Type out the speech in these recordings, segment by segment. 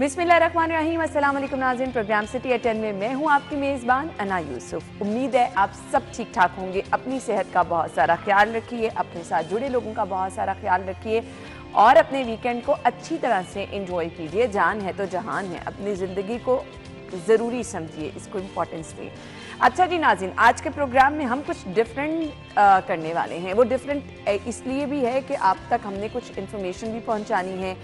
बिस्मिल्लाहिर्रहमानिर्रहीम। अस्सलाम वालेकुम नाजिन प्रोग्राम सिटी अटेन में मैं हूँ आपकी मेज़बान अना यूसुफ। उम्मीद है आप सब ठीक ठाक होंगे। अपनी सेहत का बहुत सारा ख्याल रखिए, अपने साथ जुड़े लोगों का बहुत सारा ख्याल रखिए और अपने वीकेंड को अच्छी तरह से इंजॉय कीजिए। जान है तो जहान है। अपनी ज़िंदगी को ज़रूरी समझिए, इसको इम्पोर्टेंस दिए अच्छा जी नाजिन आज के प्रोग्राम में हम कुछ डिफरेंट करने वाले हैं। वो डिफरेंट इसलिए भी है कि आप तक हमने कुछ इन्फॉर्मेशन भी पहुंचानी है।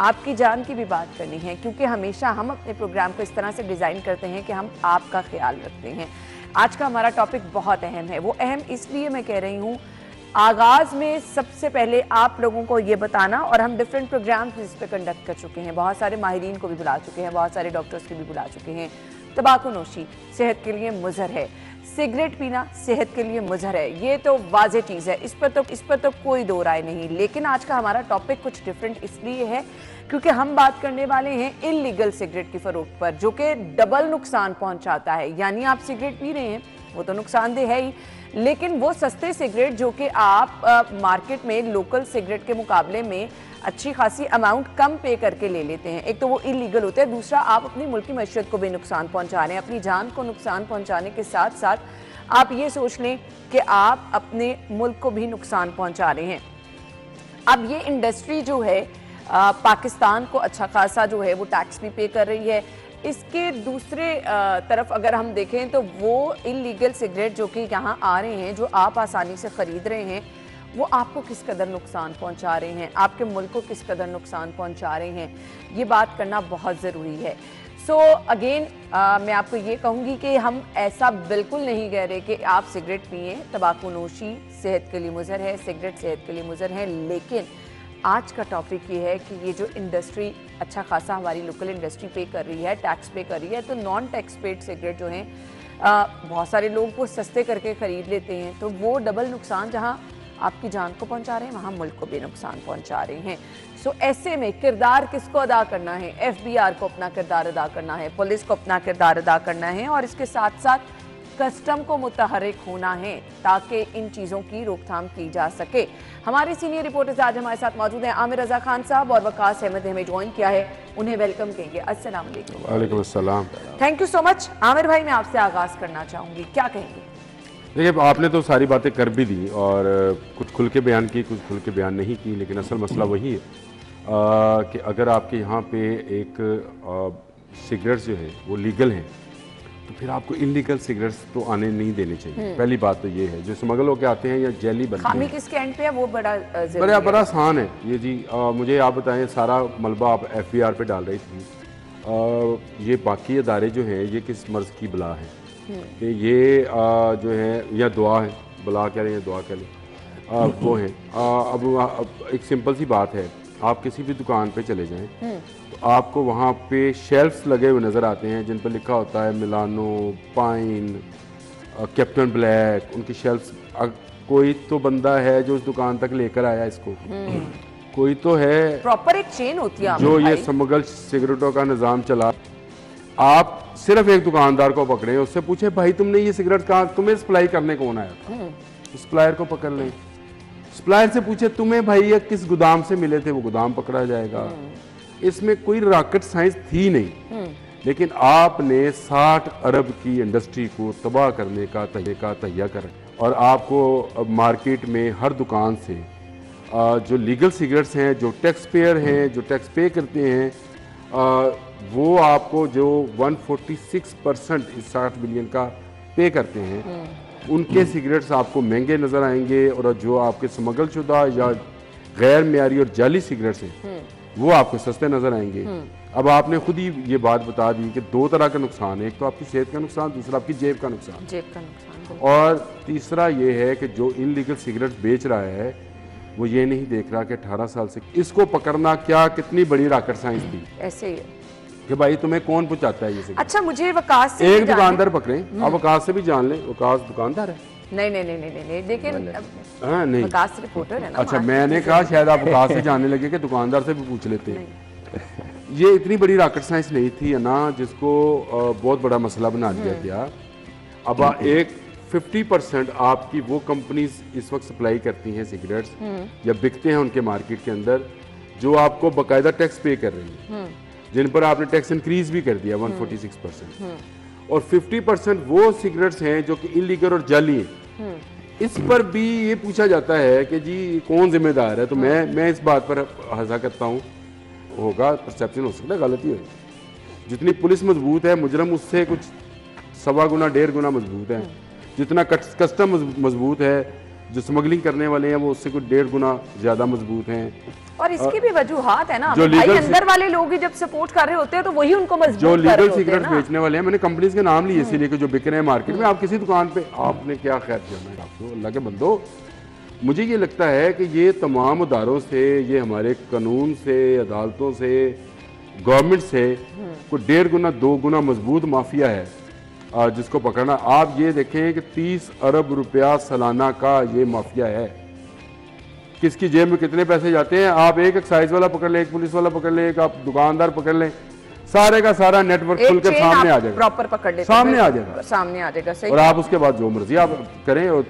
आपकी जान की भी बात करनी है, क्योंकि हमेशा हम अपने प्रोग्राम को इस तरह से डिज़ाइन करते हैं कि हम आपका ख्याल रखते हैं। आज का हमारा टॉपिक बहुत अहम है। वो अहम इसलिए मैं कह रही हूँ, आगाज़ में सबसे पहले आप लोगों को ये बताना, और हम डिफरेंट प्रोग्राम्स इस पर कंडक्ट कर चुके हैं। बहुत सारे माहरीन को भी बुला चुके हैं, बहुत सारे डॉक्टर्स को भी बुला चुके हैं। तबाकू नोशी सेहत के लिए मुजर है। सिगरेट पीना सेहत के लिए मुजहर है। ये तो वाज चीज़ है। इस पर तो इस पर तो कोई दो राय नहीं। लेकिन आज का हमारा टॉपिक कुछ डिफरेंट इसलिए है क्योंकि हम बात करने वाले हैं इलीगल सिगरेट की फरोख्त पर जो कि डबल नुकसान पहुंचाता है। यानी आप सिगरेट पी रहे हैं वो तो नुकसानदेह है ही। लेकिन वो सस्ते सिगरेट जो कि आप आ, मार्केट में लोकल सिगरेट के मुकाबले में अच्छी खासी अमाउंट कम पे करके ले लेते हैं। एक तो वो इलीगल होता है दूसरा आप अपनी मुल्की मैशत को भी नुकसान पहुँचा रहे हैं अपनी जान को नुकसान पहुँचाने के साथ साथ आप ये सोच लें कि आप अपने मुल्क को भी नुकसान पहुँचा रहे हैं। अब ये इंडस्ट्री जो है आ, पाकिस्तान को अच्छा खासा जो है वो टैक्स भी पे कर रही है। इसके दूसरे तरफ़ अगर हम देखें तो वो इलीगल सिगरेट जो कि यहाँ आ रहे हैं जो आप आसानी से ख़रीद रहे हैं वो आपको किस कदर नुकसान पहुँचा रहे हैं? आपके मुल्क को किस कदर नुकसान पहुँचा रहे हैं? ये बात करना बहुत ज़रूरी है। सो so, अगेन मैं आपको ये कहूँगी कि हम ऐसा बिल्कुल नहीं कह रहे कि आप सिगरेट पिए तबाकू नोशी सेहत के लिए मुजर है सिगरेट सेहत के लिए मुजर है लेकिन आज का टॉपिक ये है कि ये जो इंडस्ट्री अच्छा खासा हमारी लोकल इंडस्ट्री पे कर रही है टैक्स पे कर रही है तो नॉन टैक्स पेड सिगरेट जो हैं बहुत सारे लोग वो सस्ते करके ख़रीद लेते हैं तो वो डबल नुकसान जहाँ आपकी जान को पहुँचा रहे हैं वहाँ मुल्क को भी नुकसान पहुँचा रहे हैं। सो ऐसे में किरदार किसको अदा करना है? एफबीआर को अपना किरदार अदा करना है पुलिस को अपना किरदार अदा करना है और इसके साथ साथ कस्टम को मुतहरिक होना है ताकि इन चीज़ों की रोकथाम की जा सके। हमारे सीनियर रिपोर्टर्स आज हमारे साथ मौजूद हैं आमिर रजा खान साहब और वकास अहमद ने हमें ज्वाइन किया है। उन्हें वेलकम कहेंगे। अस्सलाम वालेकुम thank you so much Aamir भाई मैं आपसे आगाज़ करना चाहूँगी। क्या कहेंगे? देखिए आपने तो सारी बातें कर भी दी और कुछ खुल के बयान की कुछ खुल के बयान नहीं की लेकिन असल मसला वही है आ, कि अगर आपके यहाँ पे एक सिगरेट्स जो है वो लीगल हैं तो फिर आपको इलीगल सिगरेट्स तो आने नहीं देने चाहिए। हम्म। पहली बात तो ये है जो स्मगल होकर आते हैं या जेली बनते हैं। किसके एंड पे है वो बड़ा बड़ा बड़ा आसान है। ये जी आ, मुझे आप बताएँ सारा मलबा आप एफ़ पे डाल रही थी आ, ये बाकी अदारे जो हैं ये किस मर्ज़ की बला है? कि ये आ, जो है या दुआ है बुला कह लें दुआ कह लें। वो है। आ, अब, अब एक सिंपल सी बात है आप किसी भी दुकान पे चले जाएँ तो आपको वहाँ पे शेल्फ्स लगे हुए नज़र आते हैं जिन पर लिखा होता है मिलानो पाइन कैप्टन ब्लैक उनकी शेल्फ्स। कोई तो बंदा है जो उस दुकान तक लेकर आया इसको। कोई तो है प्रॉपर एक चेन होती है जो ये समगल सिगरेटों का निज़ाम चला। आप सिर्फ़ एक दुकानदार को पकड़े उससे पूछे भाई तुमने ये सिगरेट कहा तुम्हें सप्लाई करने कौन आया था सप्लायर हम्म। को पकड़ लें सप्लायर से पूछे तुम्हें भाई ये किस गोदाम से मिले थे वो गोदाम पकड़ा जाएगा हम्म। इसमें कोई रॉकेट साइंस थी नहीं हम्म। लेकिन आपने 60 अरब की इंडस्ट्री को तबाह करने का तरीका तहिया कर और आपको मार्केट में हर दुकान से जो लीगल सिगरेट्स हैं जो टैक्स पेयर हैं जो टैक्स पे करते हैं वो आपको जो 146 परसेंट इस साठ बिलियन का पे करते हैं हम्म। उनके सिगरेट्स आपको महँगे नज़र आएँगे और जो आपके स्मगल शुदा या गैर मीरी और जाली सिगरेट्स हैं हम्म। वो आपको सस्ते नज़र आएँगे हम्म। अब आपने खुद ही ये बात बता दी कि दो तरह का नुकसान है एक तो आपकी सेहत का नुकसान दूसरा आपकी जेब का नुकसान जेब का नुकसान और तीसरा ये है कि जो इनलीगल सिगरेट बेच रहा है वो ये नहीं देख रहा कि 18 साल से इसको पकड़ना क्या कितनी बड़ी रॉकेट साइंस थी ऐसे ही कि भाई तुम्हें कौन पहुंचाता है ये अच्छा मुझे वकास से एक दुकानदार पकड़े। आप हम्म। वकास से भी जान ले वकास दुकानदार है। नहीं नहीं नहीं नहीं नहीं लेकिन हाँ नहीं। वकास रिपोर्टर है ना अच्छा मैंने कहा शायद आप वकास से जानने लगे कि दुकानदार से भी पूछ लेते हैं। ये इतनी बड़ी रॉकेट साइंस नहीं थी ना जिसको बहुत बड़ा मसला बना दिया हम्म। गया। अब एक 50 परसेंट आपकी वो कंपनीज़ इस वक्त सप्लाई करती हैं सिगरेट्स हम्म। या बिकते हैं उनके मार्केट के अंदर जो आपको बाकायदा टैक्स पे कर रही है। जिन पर आपने टैक्स इंक्रीज भी कर दिया 146 परसेंट और 50 परसेंट वो सिगरेट्स हैं जो कि इलीगल और जाली हैं। इस पर भी ये पूछा जाता है कि जी, कौन जिम्मेदार है? तो मैं मैं इस बात पर हंसा करता हूँ। होगा परसेप्शन हो सकता है, गलती होगी जितनी पुलिस मज़बूत है, मुजरम उससे कुछ सवा गुना, डेढ़ गुना मज़बूत है। जितना कस्टम मज़बूत है जो स्मगलिंग करने वाले हैं वो उससे कुछ डेढ़ गुना ज़्यादा मज़बूत हैं। और इसकी भी वजूहत है ना। जो भाई अंदर वाले लोग ही जब सपोर्ट कर रहे होते हैं तो वही उनको मज़बूत जो लीगल सिगरेट बेचने वाले हैं मैंने कंपनीज़ के नाम लिए इसीलिए कि जो बिक रहे हैं मार्केट में आप किसी दुकान पे आपने क्या खैर किया? मैं आपको अल्लाह के बंदो मुझे ये लगता है कि ये तमाम अदारों से ये हमारे कानून से अदालतों से गवर्नमेंट से कोई डेढ़ गुना दो गुना मज़बूत माफिया है। जिसको पकड़ना। आप ये देखें कि तीस अरब रुपया सालाना का ये माफिया है। किसकी जेब में कितने पैसे जाते हैं? आप एक एक्साइज वाला पकड़ लें एक पुलिस वाला पकड़ लें एक आप दुकानदार पकड़ लें। सारे का सारा नेटवर्क खुल के सामने आ जाएगा। प्रॉपर पकड़ लेते सामने आ जाएगा। सामने आ जाएगा सही और आप उसके बाद जो मर्ज़ी आप करें और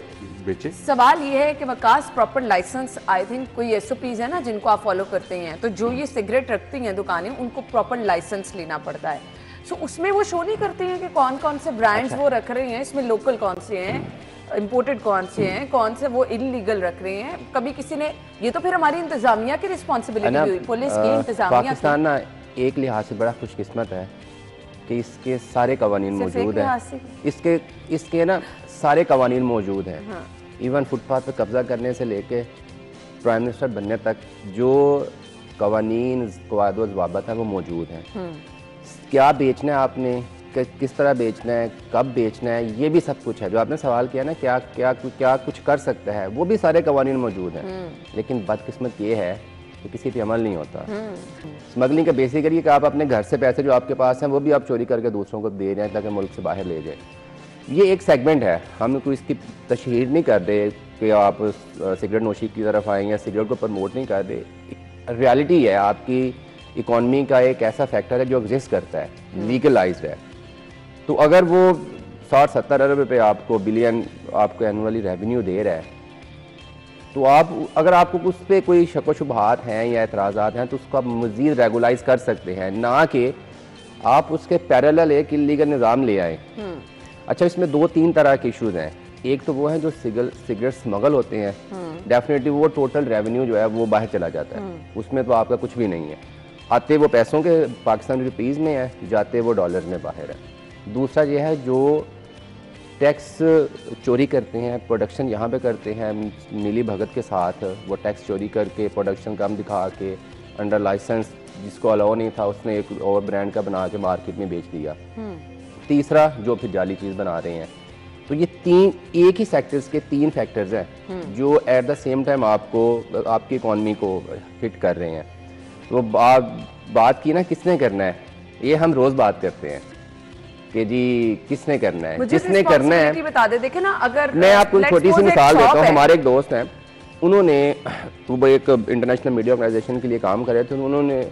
बेचें। सवाल ये है कि Waqas proper licence I think कोई एसओपीज है ना जिनको आप फॉलो करते हैं तो जो ये सिगरेट रखती हैं दुकानें उनको प्रॉपर लाइसेंस लेना पड़ता है। सो उसमें वो शो नहीं करती हैं कि कौन कौन से ब्रांड्स अच्छा। वो रख रहे हैं इसमें लोकल कौन से हैं इम्पोर्टेड कौन से हैं कौन से वो इलीगल रख रहे हैं। कभी किसी ने ये तो फिर हमारी इंतजामिया की रिस्पॉन्सिबिलिटी हुई पुलिस की इंतजामिया पाकिस्तान ना एक लिहाज से बड़ा खुशकिस्मत है कि इसके सारे कवानीन एक मौजूद हैं। इसके इसके ना सारे कवानीन मौजूद हैं। हाँ। इवन फुटपाथ पर कब्जा करने से लेके प्राइम मिनिस्टर बनने तक जो कवानीन जवाबत है वो मौजूद हैं। हम्म, क्या बेचना है आपने? कि, किस तरह बेचना है? कब बेचना है? ये भी सब कुछ है। जो आपने सवाल किया ना क्या क्या क्या कुछ कर सकता है वो भी सारे कवानीन मौजूद हैं। हम्म। लेकिन बदकिस्मत ये है कि किसी पे अमल नहीं होता। स्मगलिंग का बेसिकली कि आप अपने घर से पैसे जो आपके पास हैं वो भी आप चोरी करके दूसरों को दे रहे हैं ताकि मुल्क से बाहर ले जाए। ये एक सेगमेंट है। हम कोई इसकी तशहर नहीं कर रहे कि आप सिगरेट नोशी की तरफ़ आए या सिगरेट को प्रमोट नहीं कर रहे रियलिटी है आपकी इकॉनमी का एक ऐसा फैक्टर है जो एग्जिस्ट करता है लीगलाइज है। तो अगर वो साठ सत्तर अरब रुपये आपको बिलियन आपको एनुअली रेवेन्यू दे रहा है तो आप अगर आपको उस पर कोई शक शुबहात हैं या एतराज़ात हैं तो उसको आप मज़ीद रेगुलाइज कर सकते हैं ना कि आप उसके पैरल एक इलीगल निज़ाम ले आए। हम्म, अच्छा इसमें दो तीन तरह के इशूज़ हैं। एक तो वो हैं जो सिगल सिगरेट स्मगल होते हैं। डेफिनेटली वो टोटल रेवेन्यू जो है वो बाहर चला जाता है। उसमें तो आपका कुछ भी नहीं है। आते वो पैसों के पाकिस्तान रुपीज़ में है जाते वो डॉलर में बाहर है। दूसरा ये है जो टैक्स चोरी करते हैं प्रोडक्शन यहाँ पे करते हैं मिली भगत के साथ वो टैक्स चोरी करके प्रोडक्शन कम दिखा के अंडर लाइसेंस जिसको अलाउ नहीं था उसने एक और ब्रांड का बना के मार्केट में बेच दिया। हम्म, तीसरा जो फिर जाली चीज़ बना रहे हैं। तो ये तीन एक ही सेक्टर्स के तीन फैक्टर्स हैं जो एट द सेम टाइम आपको आपकी इकॉनमी को हिट कर रहे हैं। तो बा, बात की ना किसने करना है? ये हम रोज़ बात करते हैं कि जी किसने करना है? किसने करना है? बता दे। देखे ना अगर मैं आपको छोटी सी मिसाल देता हूँ हमारे एक दोस्त हैं उन्होंने वो एक इंटरनेशनल मीडिया ऑर्गेनाइजेशन के लिए काम कर रहे थे उन्होंने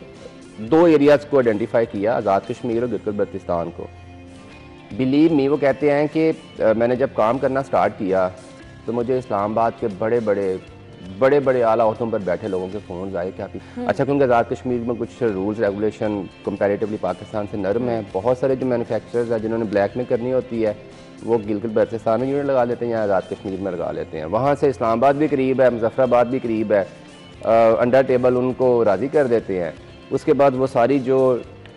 दो एरियाज़ को आइडेंटिफाई किया आज़ाद कश्मीर और गिलगित बल्तिस्तान को। बिलीव मी वो कहते हैं कि मैंने जब काम करना स्टार्ट किया तो मुझे इस्लामाबाद के बड़े बड़े बड़े बड़े आला अहदों पर बैठे लोगों के फ़ोन आए कि आप अच्छा क्योंकि आज़ाद कश्मीर में कुछ रूल्स रेगुलेशन कंपैरेटिवली पाकिस्तान से नरम है। बहुत सारे जो मैन्युफैक्चरर्स हैं जिन्होंने ब्लैक में करनी होती है वो गिलगित बल्तिस्तान में यूनिट लगा लेते हैं या आज़ाद कश्मीर में लगा लेते हैं। वहाँ से इस्लामाबाद भी करीब है मुजफ्फराबाद भी करीब है। अंडर टेबल उनको राज़ी कर देते हैं। उसके बाद वो सारी जो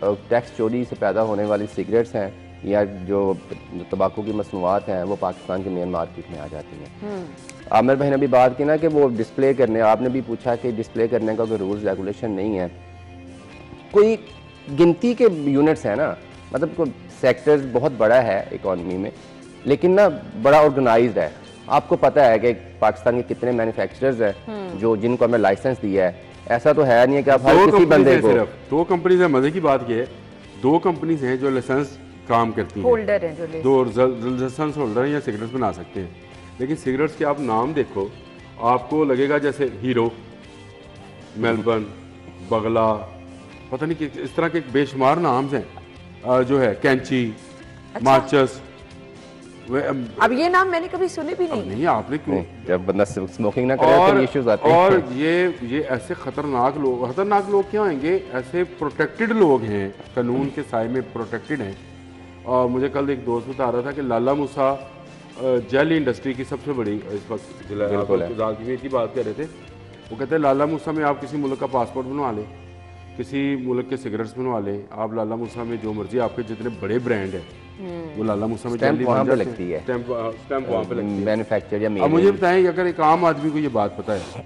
टैक्स चोरी से पैदा होने वाली सिगरेट्स हैं या जो तंबाकू की मसनूआत हैं वो पाकिस्तान के मेन मार्केट में आ जाती हैं। आमिर भाई ने भी बात की ना कि वो डिस्प्ले करने आपने भी पूछा कि डिस्प्ले करने का कोई रूल्स रेगुलेशन नहीं है। कोई गिनती के यूनिट्स हैं ना मतलब कोई सेक्टर्स बहुत बड़ा है इकॉनमी में लेकिन ना बड़ा ऑर्गेनाइज्ड है। आपको पता है कि पाकिस्तान के कितने मैन्युफैक्चरर्स हैं जो जिनको हमें लाइसेंस दिया है। ऐसा तो है नहीं है कि आप हर दो किसी बंदे को सिर्फ़ दो कंपनीज़ हैं मज़े की बात ये है। दो कंपनीज़ हैं जो लाइसेंस काम करती हैं। होल्डर है जो दो लाइसेंस होल्डर या सिगरेट्स बना सकते हैं। लेकिन सिगरेट्स के आप नाम देखो आपको लगेगा जैसे हीरो मेलबर्न बगला पता नहीं कि इस तरह के बेशुमार नाम हैं जो है कैंची माचस वे- अब ये नाम मैंने कभी सुने भी नहीं नहीं आपने क्यों? नहीं जब बंदा स्मोकिंग ना करे और फिर इश्यूज़ आते हैं। और ये ये ऐसे खतरनाक लोग खतरनाक लोग क्या होंगे? ऐसे प्रोटेक्टेड लोग हैं कानून के साय में प्रोटेक्टेड हैं। और मुझे कल एक दोस्त बता रहा था कि लाला मूसा जेल इंडस्ट्री की सबसे बड़ी इस वक्त जिला है। की बात कर रहे थे वो कहते हैं लाला मूसा में आप किसी मुल्क का पासपोर्ट बनवा लें किसी मुल्क के सिगरेट्स बनवा लें आप लाला मूसा में जो मर्ज़ी आपके जितने बड़े ब्रांड हैं वो लाला मूसा में जल्दी वहाँ बन पे लगती है। स्टैम्प वहाँ पे लगती है। मैन्युफैक्चर या अब मुझे बताएँ कि अगर एक आम आदमी को ये बात पता है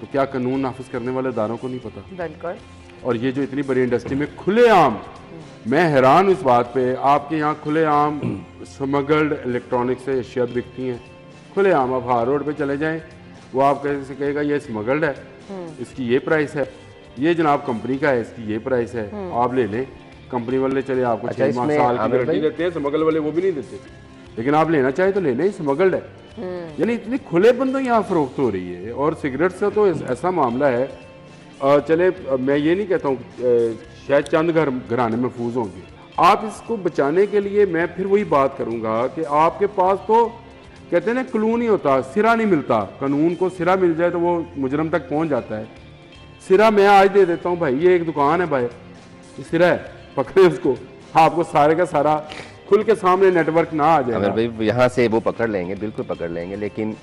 तो क्या कानून नाफिज करने वाले दारों को नहीं पता? बिल्कुल। और ये जो इतनी बड़ी इंडस्ट्री में खुलेआम मैं हैरान हूँ इस बात पे आपके यहाँ खुलेआम स्मगल्ड इलेक्ट्रॉनिक से अशिया बिकती हैं। खुलेआम आप हार रोड पे चले जाएँ वो आप कैसे कहेगा ये स्मगल्ड है इसकी ये प्राइस है ये जनाब कंपनी का है इसकी ये प्राइस है आप ले लें कंपनी वाले चले आपको अच्छा, माह साल की गारंटी देते हैं स्मगल वाले वो भी नहीं देते। लेकिन आप लेना चाहे तो ले लें स्मगल्ड है। यानी इतनी खुले बंदों यहाँ फरोख्त हो रही है और सिगरेट से तो ऐसा मामला है चले मैं ये नहीं कहता हूँ शायद चंद घर घराने महफूज होंगे। आप इसको बचाने के लिए मैं फिर वही बात करूँगा कि आपके पास तो कहते हैं ना क्लू नहीं होता, सिरा नहीं मिलता। कानून को सिरा मिल जाए तो वो मुजरम तक पहुँच जाता है। सिरा मैं आज दे देता हूँ भाई, ये एक दुकान है भाई सिरा है, पकड़े उसको। आपको सारे का सारा खुल के सामने नेटवर्क ना आ जाए। भाई यहाँ से वो पकड़ लेंगे, बिल्कुल पकड़ लेंगे, लेकिन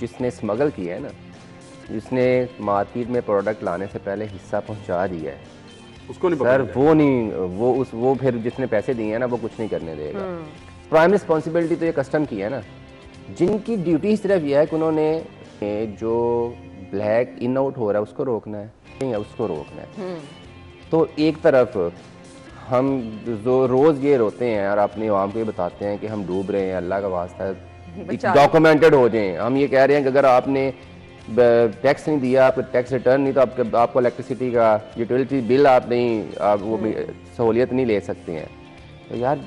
जिसने स्मगल किया है ना, जिसने मार्केट में प्रोडक्ट लाने से पहले हिस्सा पहुँचा दिया है उसको नहीं सर वो नहीं वो उस वो फिर जिसने पैसे दिए हैं ना वो कुछ नहीं करने देगा। प्राइम रिस्पॉन्सिबिलिटी तो ये कस्टम की है ना। जिनकी ड्यूटी सिर्फ़ यह है कि उन्होंने जो ब्लैक इन आउट हो रहा है उसको रोकना है नहीं है उसको रोकना है। तो एक तरफ़ हम जो रोज़ ये रोते हैं और अपनी आवाम को ये बताते हैं कि हम डूब रहे हैं अल्लाह का वास्ता है डॉक्यूमेंटेड हो जाएँ। हम ये कह रहे हैं कि अगर आपने टैक्स नहीं दिया आपको टैक्स रिटर्न नहीं तो आपके आपको इलेक्ट्रिसिटी का यूटिलिटी बिल आप नहीं आप वो भी सहूलियत नहीं ले सकते हैं। तो यार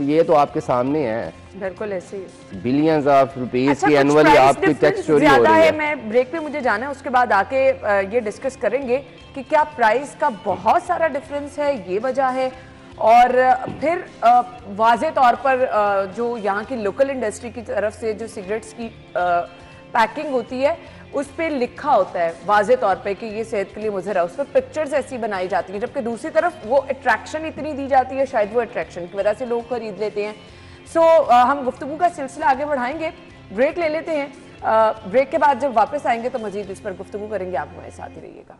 ये तो आपके सामने है। बिल्कुल ऐसे ही। बिलियंस ऑफ़ अच्छा की एनुअली आपकी टैक्स चोरी हो रही है है। मैं ब्रेक पे मुझे जाना है उसके बाद आके ये डिस्कस करेंगे कि क्या प्राइस का बहुत सारा डिफरेंस है ये वजह है। और फिर वाजे तौर पर जो यहाँ की लोकल इंडस्ट्री की तरफ़ से जो सिगरेट्स की पैकिंग होती है उस पर लिखा होता है, वाजे तौर पे कि ये सेहत के लिए मुजर है। उस पर पिक्चर्स ऐसी बनाई जाती हैं, जबकि दूसरी तरफ़ वो अट्रैक्शन इतनी दी जाती है, शायद वो अट्रैक्शन की वजह से लोग खरीद लेते हैं। सो हम गुफ्तु का सिलसिला आगे बढ़ाएँगे ब्रेक ले लेते हैं। ब्रेक के बाद जब वापस आएँगे तो मजीद इस पर गुफ्तु करेंगे, आप हमारे साथ ही रहिएगा।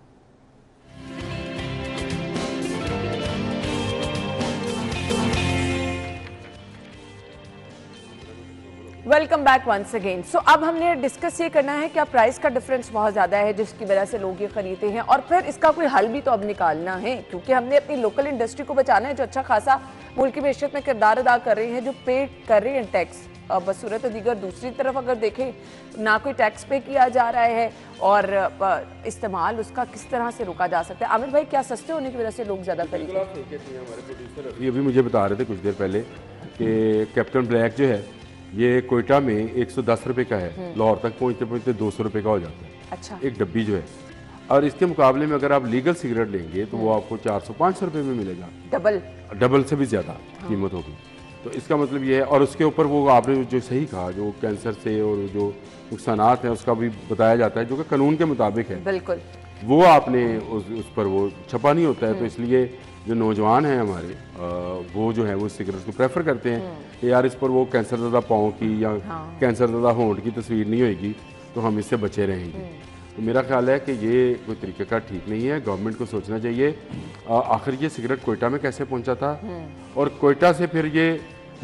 Welcome back once again so अब हमने डिस्कस ये करना है कि प्राइस का डिफरेंस बहुत ज़्यादा है, जिसकी वजह से लोग ये खरीदते हैं और फिर इसका कोई हल भी तो अब निकालना है, क्योंकि हमने अपनी लोकल इंडस्ट्री को बचाना है, जो अच्छा खासा मुल्क की मैशियत में किरदार अदा कर रहे हैं, जो पे कर रहे हैं टैक्स बसूरत दीगर दूसरी तरफ़ अगर देखें, ना कोई टैक्स पे किया जा रहा है और इस्तेमाल उसका किस तरह से रोका जा सकता है? आमिर भाई, क्या सस्ते होने की वजह से लोग ज़्यादा खरीदते हैं? ये भी मुझे बता रहे थे कुछ देर पहले कि कैप्टन ब्लैक जो है ये कोयटा में एक सौ दस रुपये का है। लाहौर तक पहुँचते पहुँचते दो सौ रुपये का हो जाता है। अच्छा। एक डब्बी जो है। और इसके मुकाबले में अगर आप लीगल सिगरेट लेंगे तो वो आपको चार सौ पाँच सौ रुपये में मिलेगा। डबल? डबल से भी ज़्यादा कीमत होगी। तो इसका मतलब ये है और उसके ऊपर वो आपने जो सही कहा जो कैंसर से और जो नुकसान हैं उसका भी बताया जाता है जो कि कानून के मुताबिक है। बिल्कुल। वो आपने उस, उस पर वो छपा नहीं होता है तो इसलिए जो नौजवान हैं हमारे वो जो है वो सिगरेट को प्रेफर करते हैं कि यार इस पर वो कैंसर ज़्यादा पाँव की या कैंसर ज़्यादा होंठ की तस्वीर नहीं होगी तो हम इससे बचे रहेंगे। तो मेरा ख्याल है कि ये कोई तरीक़ेकार ठीक नहीं है गवर्नमेंट को सोचना चाहिए आखिर ये सिगरेट कोयटा में कैसे पहुँचा था? और कोयटा से फिर ये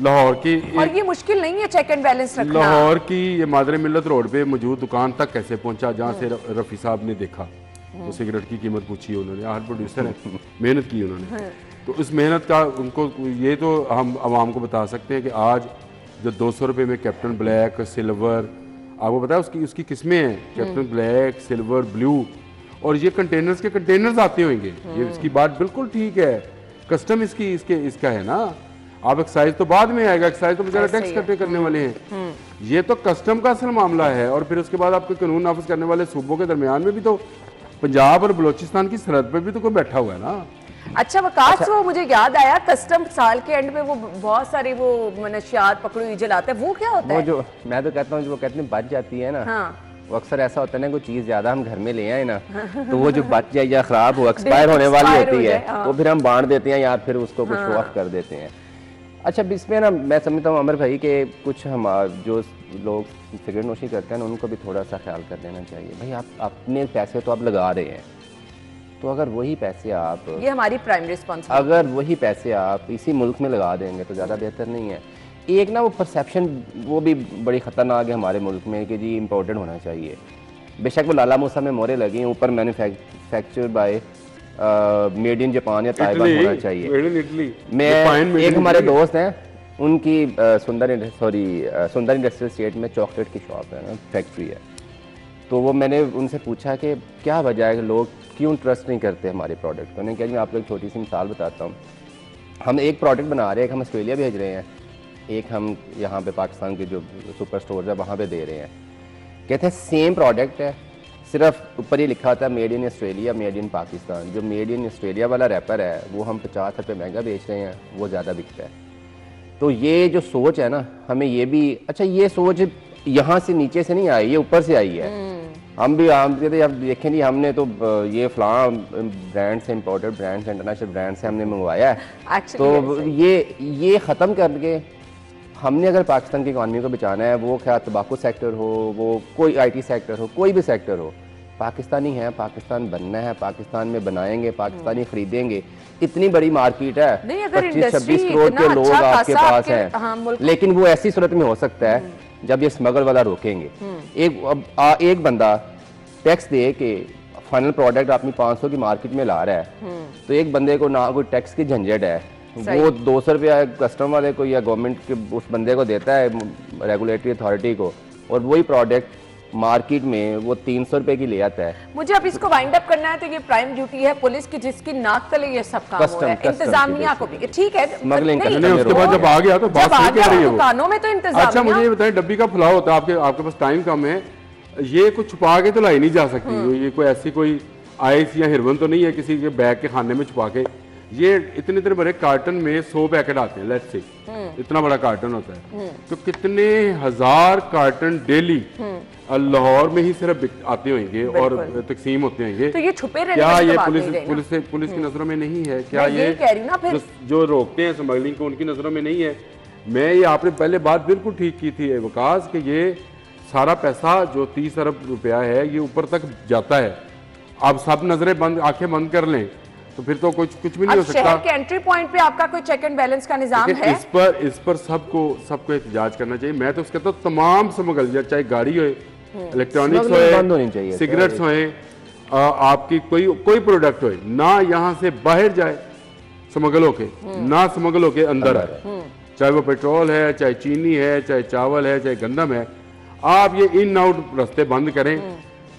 लाहौर की और ये मुश्किल नहीं है चेक एंड बैलेंस रखना? लाहौर की ये मादर मिल्लत रोड पे मौजूद दुकान तक कैसे पहुँचा जहाँ से रफ़ी साहब ने देखा? तो सिगरेट की कीमत पूछी उन्होंने हर प्रोड्यूसर है मेहनत की उन्होंने। तो इस मेहनत का उनको ये तो हम आवाम को बता सकते हैं कि आज जो दो सौ रुपये में कैप्टन ब्लैक सिल्वर आपको पता है उसकी उसकी किस्में हैं? कैप्टन ब्लैक सिल्वर ब्लू और ये कंटेनर्स के कंटेनर्स आते होंगे। ये इसकी बात बिल्कुल ठीक है। कस्टम इसकी इसके इसका है ना? आप एक्साइज तो बाद में आएगा एक्साइज तो बेचारा टैक्स ही है। इकट्ठे करने वाले हैं। ये तो कस्टम का असल मामला है और फिर उसके बाद आपके कानून नाफिज करने वाले सूबों के दरमियान में भी तो पंजाब और बलूचिस्तान की सरहद पर भी तो कोई बैठा हुआ है ना? अच्छा वकास वो मुझे याद आया कस्टम साल के एंड में वो बहुत सारे वो मनशियात पकड़ो हुई जलाते हैं। वो क्या होता वो है? जो मैं तो कहता हूँ जो वो कहते हैं बच जाती है ना। हाँ। वो अक्सर ऐसा होता है ना कोई चीज़ ज़्यादा हम घर में ले आए ना तो वो जो बच जाए या ख़राब हो एक्सपायर होने वाली हो होती है हाँ। वो फिर हम बांट देते हैं या फिर उसको कुछ ऑफ़ कर देते हैं। अच्छा इसमें ना मैं समझता हूँ अमर भाई के कुछ हम जो लोग सिगरेट नोशी करते हैं ना उनको भी थोड़ा सा ख्याल कर लेना चाहिए। भाई आप अपने पैसे तो आप लगा रहे हैं। तो अगर वही पैसे आप ये हमारी प्राइमरी रिस्पॉन्सिबिलिटी अगर वही पैसे आप इसी मुल्क में लगा देंगे तो ज़्यादा बेहतर नहीं है। एक ना वो परसेप्शन वो भी बड़ी ख़तरनाक है हमारे मुल्क में कि जी इम्पोर्टेड होना चाहिए। बेशक वो लाला मूसा में मोरे लगी हैं ऊपर manufacture by made in Japan या ताइवान होना चाहिए। मैं एक हमारे दोस्त हैं उनकी Sundar sorry Sundar industrial state में चॉकलेट की शॉप है ना फैक्ट्री है। तो वो मैंने उनसे पूछा कि क्या वजह है लोग क्यों ट्रस्ट नहीं करते हमारे प्रोडक्ट को? उन्होंने कहा मैं आपको एक छोटी सी मिसाल बताता हूँ। हम एक प्रोडक्ट बना रहे हैं, एक हम ऑस्ट्रेलिया भेज रहे हैं, एक हम यहाँ पे पाकिस्तान के जो सुपर स्टोर है, वहाँ पे दे रहे हैं। कहते हैं सेम प्रोडक्ट है, सिर्फ़ ऊपर ही लिखा है made in Australia made in Pakistan. जो मेड इन ऑस्ट्रेलिया वाला रैपर है, वो हम पचास रुपये महँगा बेच रहे हैं, वो ज़्यादा बिकता है। तो ये जो सोच है ना हमें ये भी अच्छा ये सोच यहाँ से नीचे से नहीं आई ये ऊपर से आई है। हम भी हम कहते अब देखें नहीं हमने तो ये फलां ब्रांड से इम्पोर्टेड ब्रांड से इंटरनेशनल ब्रांड से हमने मंगवाया है। एक्चुअली तो ये ये ख़त्म करके हमने अगर पाकिस्तान की इकानमी को बचाना है वो क्या तंबाकू सेक्टर हो वो कोई आईटी सेक्टर हो कोई भी सेक्टर हो पाकिस्तानी है पाकिस्तान बनना है पाकिस्तान में बनाएँगे पाकिस्तानी खरीदेंगे। इतनी बड़ी मार्केट है पच्चीस अगर 25 industry 26 करोड़ के लोग अच्छा आपके पास हैं। हाँ, लेकिन वो ऐसी सूरत में हो सकता है जब ये स्मगल वाला रोकेंगे। एक अब आ, एक बंदा टैक्स दे के फाइनल प्रोडक्ट अपनी 500 की मार्केट में ला रहा है तो एक बंदे को ना कोई टैक्स की झंझट है। वो दो सौ रुपया कस्टमर वाले को या गवर्नमेंट के उस बंदे को देता है रेगुलेटरी अथॉरिटी को और वही प्रोडक्ट मार्केट में वो तीन सौ रुपये की ले आता है। मुझे अब इसको वाइंड अप करना है तो ये प्राइम ड्यूटी है पुलिस की जिसकी नाक तले ये सब काम हो रहा है। इंतजामिया को भी। ठीक है custom उसके बाद जब आ गया तो बात आ गया रही है वो। दुकानों में तो इंतजामिया अच्छा मुझे ये बताएँ डब्बी का फुलाव होता है आपके आपके पास टाइम कम है। ये कुछ छुपा के तो लाई नहीं जा सकती। ये कोई ऐसी कोई आइस या हिरवन तो नहीं है किसी के बैग के खाने में छुपा के। ये इतने इतने बड़े कार्टन में सौ पैकेट आते हैं लेट्स से इतना बड़ा कार्टन होता है। तो कितने हज़ार कार्टन डेली लाहौर में ही सिर्फ़ आते होंगे और तकसीम होते होंगे। तो ये छुपे रहने क्या ये पुलिस। पुलिस पुलिस की नज़रों में नहीं है? क्या ये कह रही ना फिर। जो, रोकते हैं स्मगलिंग को उनकी नज़रों में नहीं है। मैं ये आपने पहले बात बिल्कुल ठीक की थी विकास कि ये सारा पैसा जो तीस अरब रुपया है ये ऊपर तक जाता है। आप सब नज़रें बंद आँखें बंद कर लें तो फिर तो कुछ कुछ भी नहीं हो सकता। के एंट्री पॉइंट पे आपका कोई चेक एंड बैलेंस का निज़ाम है? इस पर इस पर सबको सबको एहतजाज करना चाहिए। मैं तो उसके तो तमाम स्मगलियर चाहे गाड़ी हो इलेक्ट्रॉनिक्स Smuggling बंद होनी हो सिगरेट्स होए आपकी कोई कोई प्रोडक्ट हो ना यहाँ से बाहर जाए स्मगल होके ना स्मगल होके अंदर आए। चाहे वो पेट्रोल है चाहे चीनी है चाहे चावल है चाहे गंदम है आप ये इन आउट रास्ते बंद करें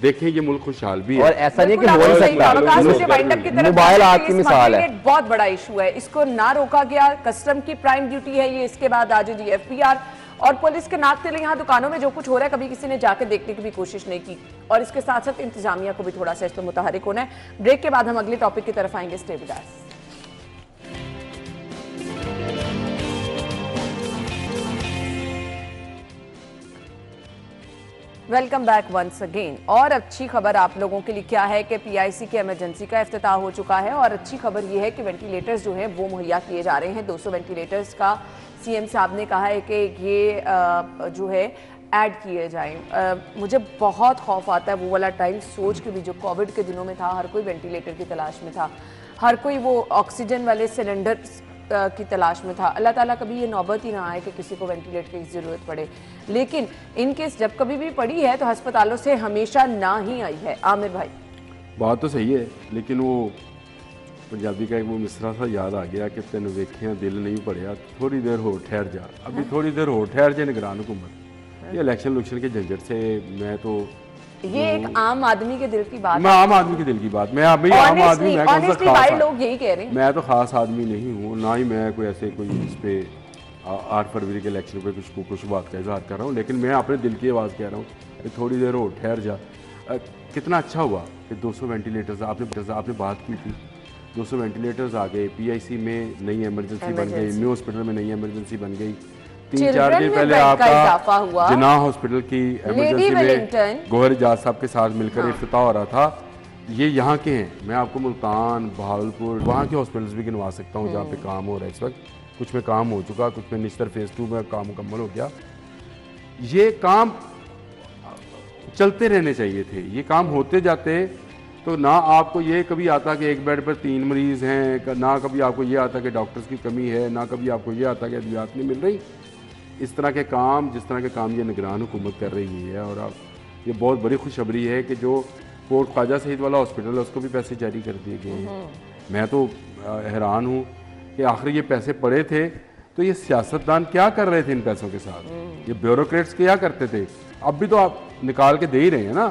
देखें ये मुल्क खुशहाल भी और है ऐसा नहीं कि हो नहीं सकता। की मोबाइल जाना आज की मिसाल है। बहुत बड़ा इशू है। इसको ना रोका गया कस्टम की प्राइम ड्यूटी है ये इसके बाद आ जी एफपीआर और पुलिस के नाक तले यहाँ दुकानों में जो कुछ हो रहा है, कभी किसी ने जाके देखने की भी कोशिश नहीं की। और इसके साथ साथ इंतजामिया को भी थोड़ा सा इस पर मुतहरिक होना है। ब्रेक के बाद हम अगले टॉपिक की तरफ़ आएँगे। Stay. Welcome back once again और अच्छी खबर आप लोगों के लिए क्या है कि पीआईसी के इमरजेंसी का इफ्तिताह हो चुका है। और अच्छी खबर यह है कि वेंटिलेटर्स जो है, वो मुहैया किए जा रहे हैं। 200 वेंटिलेटर्स का सीएम साहब ने कहा है कि ये जो है, ऐड किए जाएँ। मुझे बहुत खौफ आता है वो वाला टाइम, सोच के भी जो कोविड के दिनों में था, हर कोई वेंटिलेटर की तलाश में था, हर कोई वो ऑक्सीजन वाले सिलेंडर की तलाश में था। अल्लाह ताला कभी ये नौबत ही ना आए कि किसी को वेंटिलेटर की ज़रूरत पड़े। लेकिन इन केस जब कभी भी पड़ी है तो अस्पतालों से हमेशा ना ही आई है। आमिर भाई। बात तो सही है, लेकिन वो पंजाबी का एक वो मिसरा सा याद आ गया कि तेन वेखिया दिल नहीं पड़िया थोड़ी देर हो ठहर जा अभी थोड़ी देर हो ठहर जाए निगरान हुकूमत ये इलेक्शन उलेक्शन के झंझट से मैं तो ये एक आम आदमी के दिल की बात मैं आम आदमी के दिल की बात मैं अभी आम आदमी मैं कौन सा खास लोग यही कह रहे हैं मैं तो खास आदमी नहीं हूँ ना ही मैं कोई ऐसे कोई इस पे आठ फरवरी के इलेक्शन पे कुछ कुछ बात का इजहार कर रहा हूँ लेकिन मैं अपने दिल की आवाज़ कह रहा हूँ थोड़ी देर हो ठहर जा कितना अच्छा हुआ कि 200 वेंटिलेटर्स आपने आपने बात की थी 200 वेंटिलेटर्स आ गए पीआईसी में नई इमरजेंसी बन गई न्यू हॉस्पिटल में नई इमरजेंसी बन गई। तीन चार दिन पहले आपका। जना हॉस्पिटल की इमरजेंसी में गोहर एजाज साहब के साथ मिलकर हाँ। इफ्तिताह हो रहा था। ये यहाँ के हैं। मैं आपको मुल्तान बहावलपुर वहाँ के हॉस्पिटल्स भी गिनवा सकता हूँ जहाँ पे काम हो रहा है इस वक्त। कुछ में काम हो चुका कुछ में निश्तर फ़ेज़ टू में काम मुकम्मल हो गया। ये काम चलते रहने चाहिए थे। ये काम होते जाते तो ना आपको ये कभी आता कि एक बेड पर तीन मरीज़ हैं ना कभी आपको ये आता कि डॉक्टर्स की कमी है ना कभी आपको ये आता कि अद्वियात नहीं मिल रही। इस तरह के काम जिस तरह के काम ये निगरान हुकूमत कर रही है और आप ये बहुत बड़ी खुशखबरी है कि जो कोर्ट ख्वाजा शहीद वाला हॉस्पिटल है उसको भी पैसे जारी कर दिए गए हैं। मैं तो हैरान हूँ कि आखिर ये पैसे पड़े थे तो ये सियासतदान क्या कर रहे थे इन पैसों के साथ? ये ब्यूरोक्रेट्स क्या करते थे? अब भी तो आप निकाल के दे ही रहे हैं ना।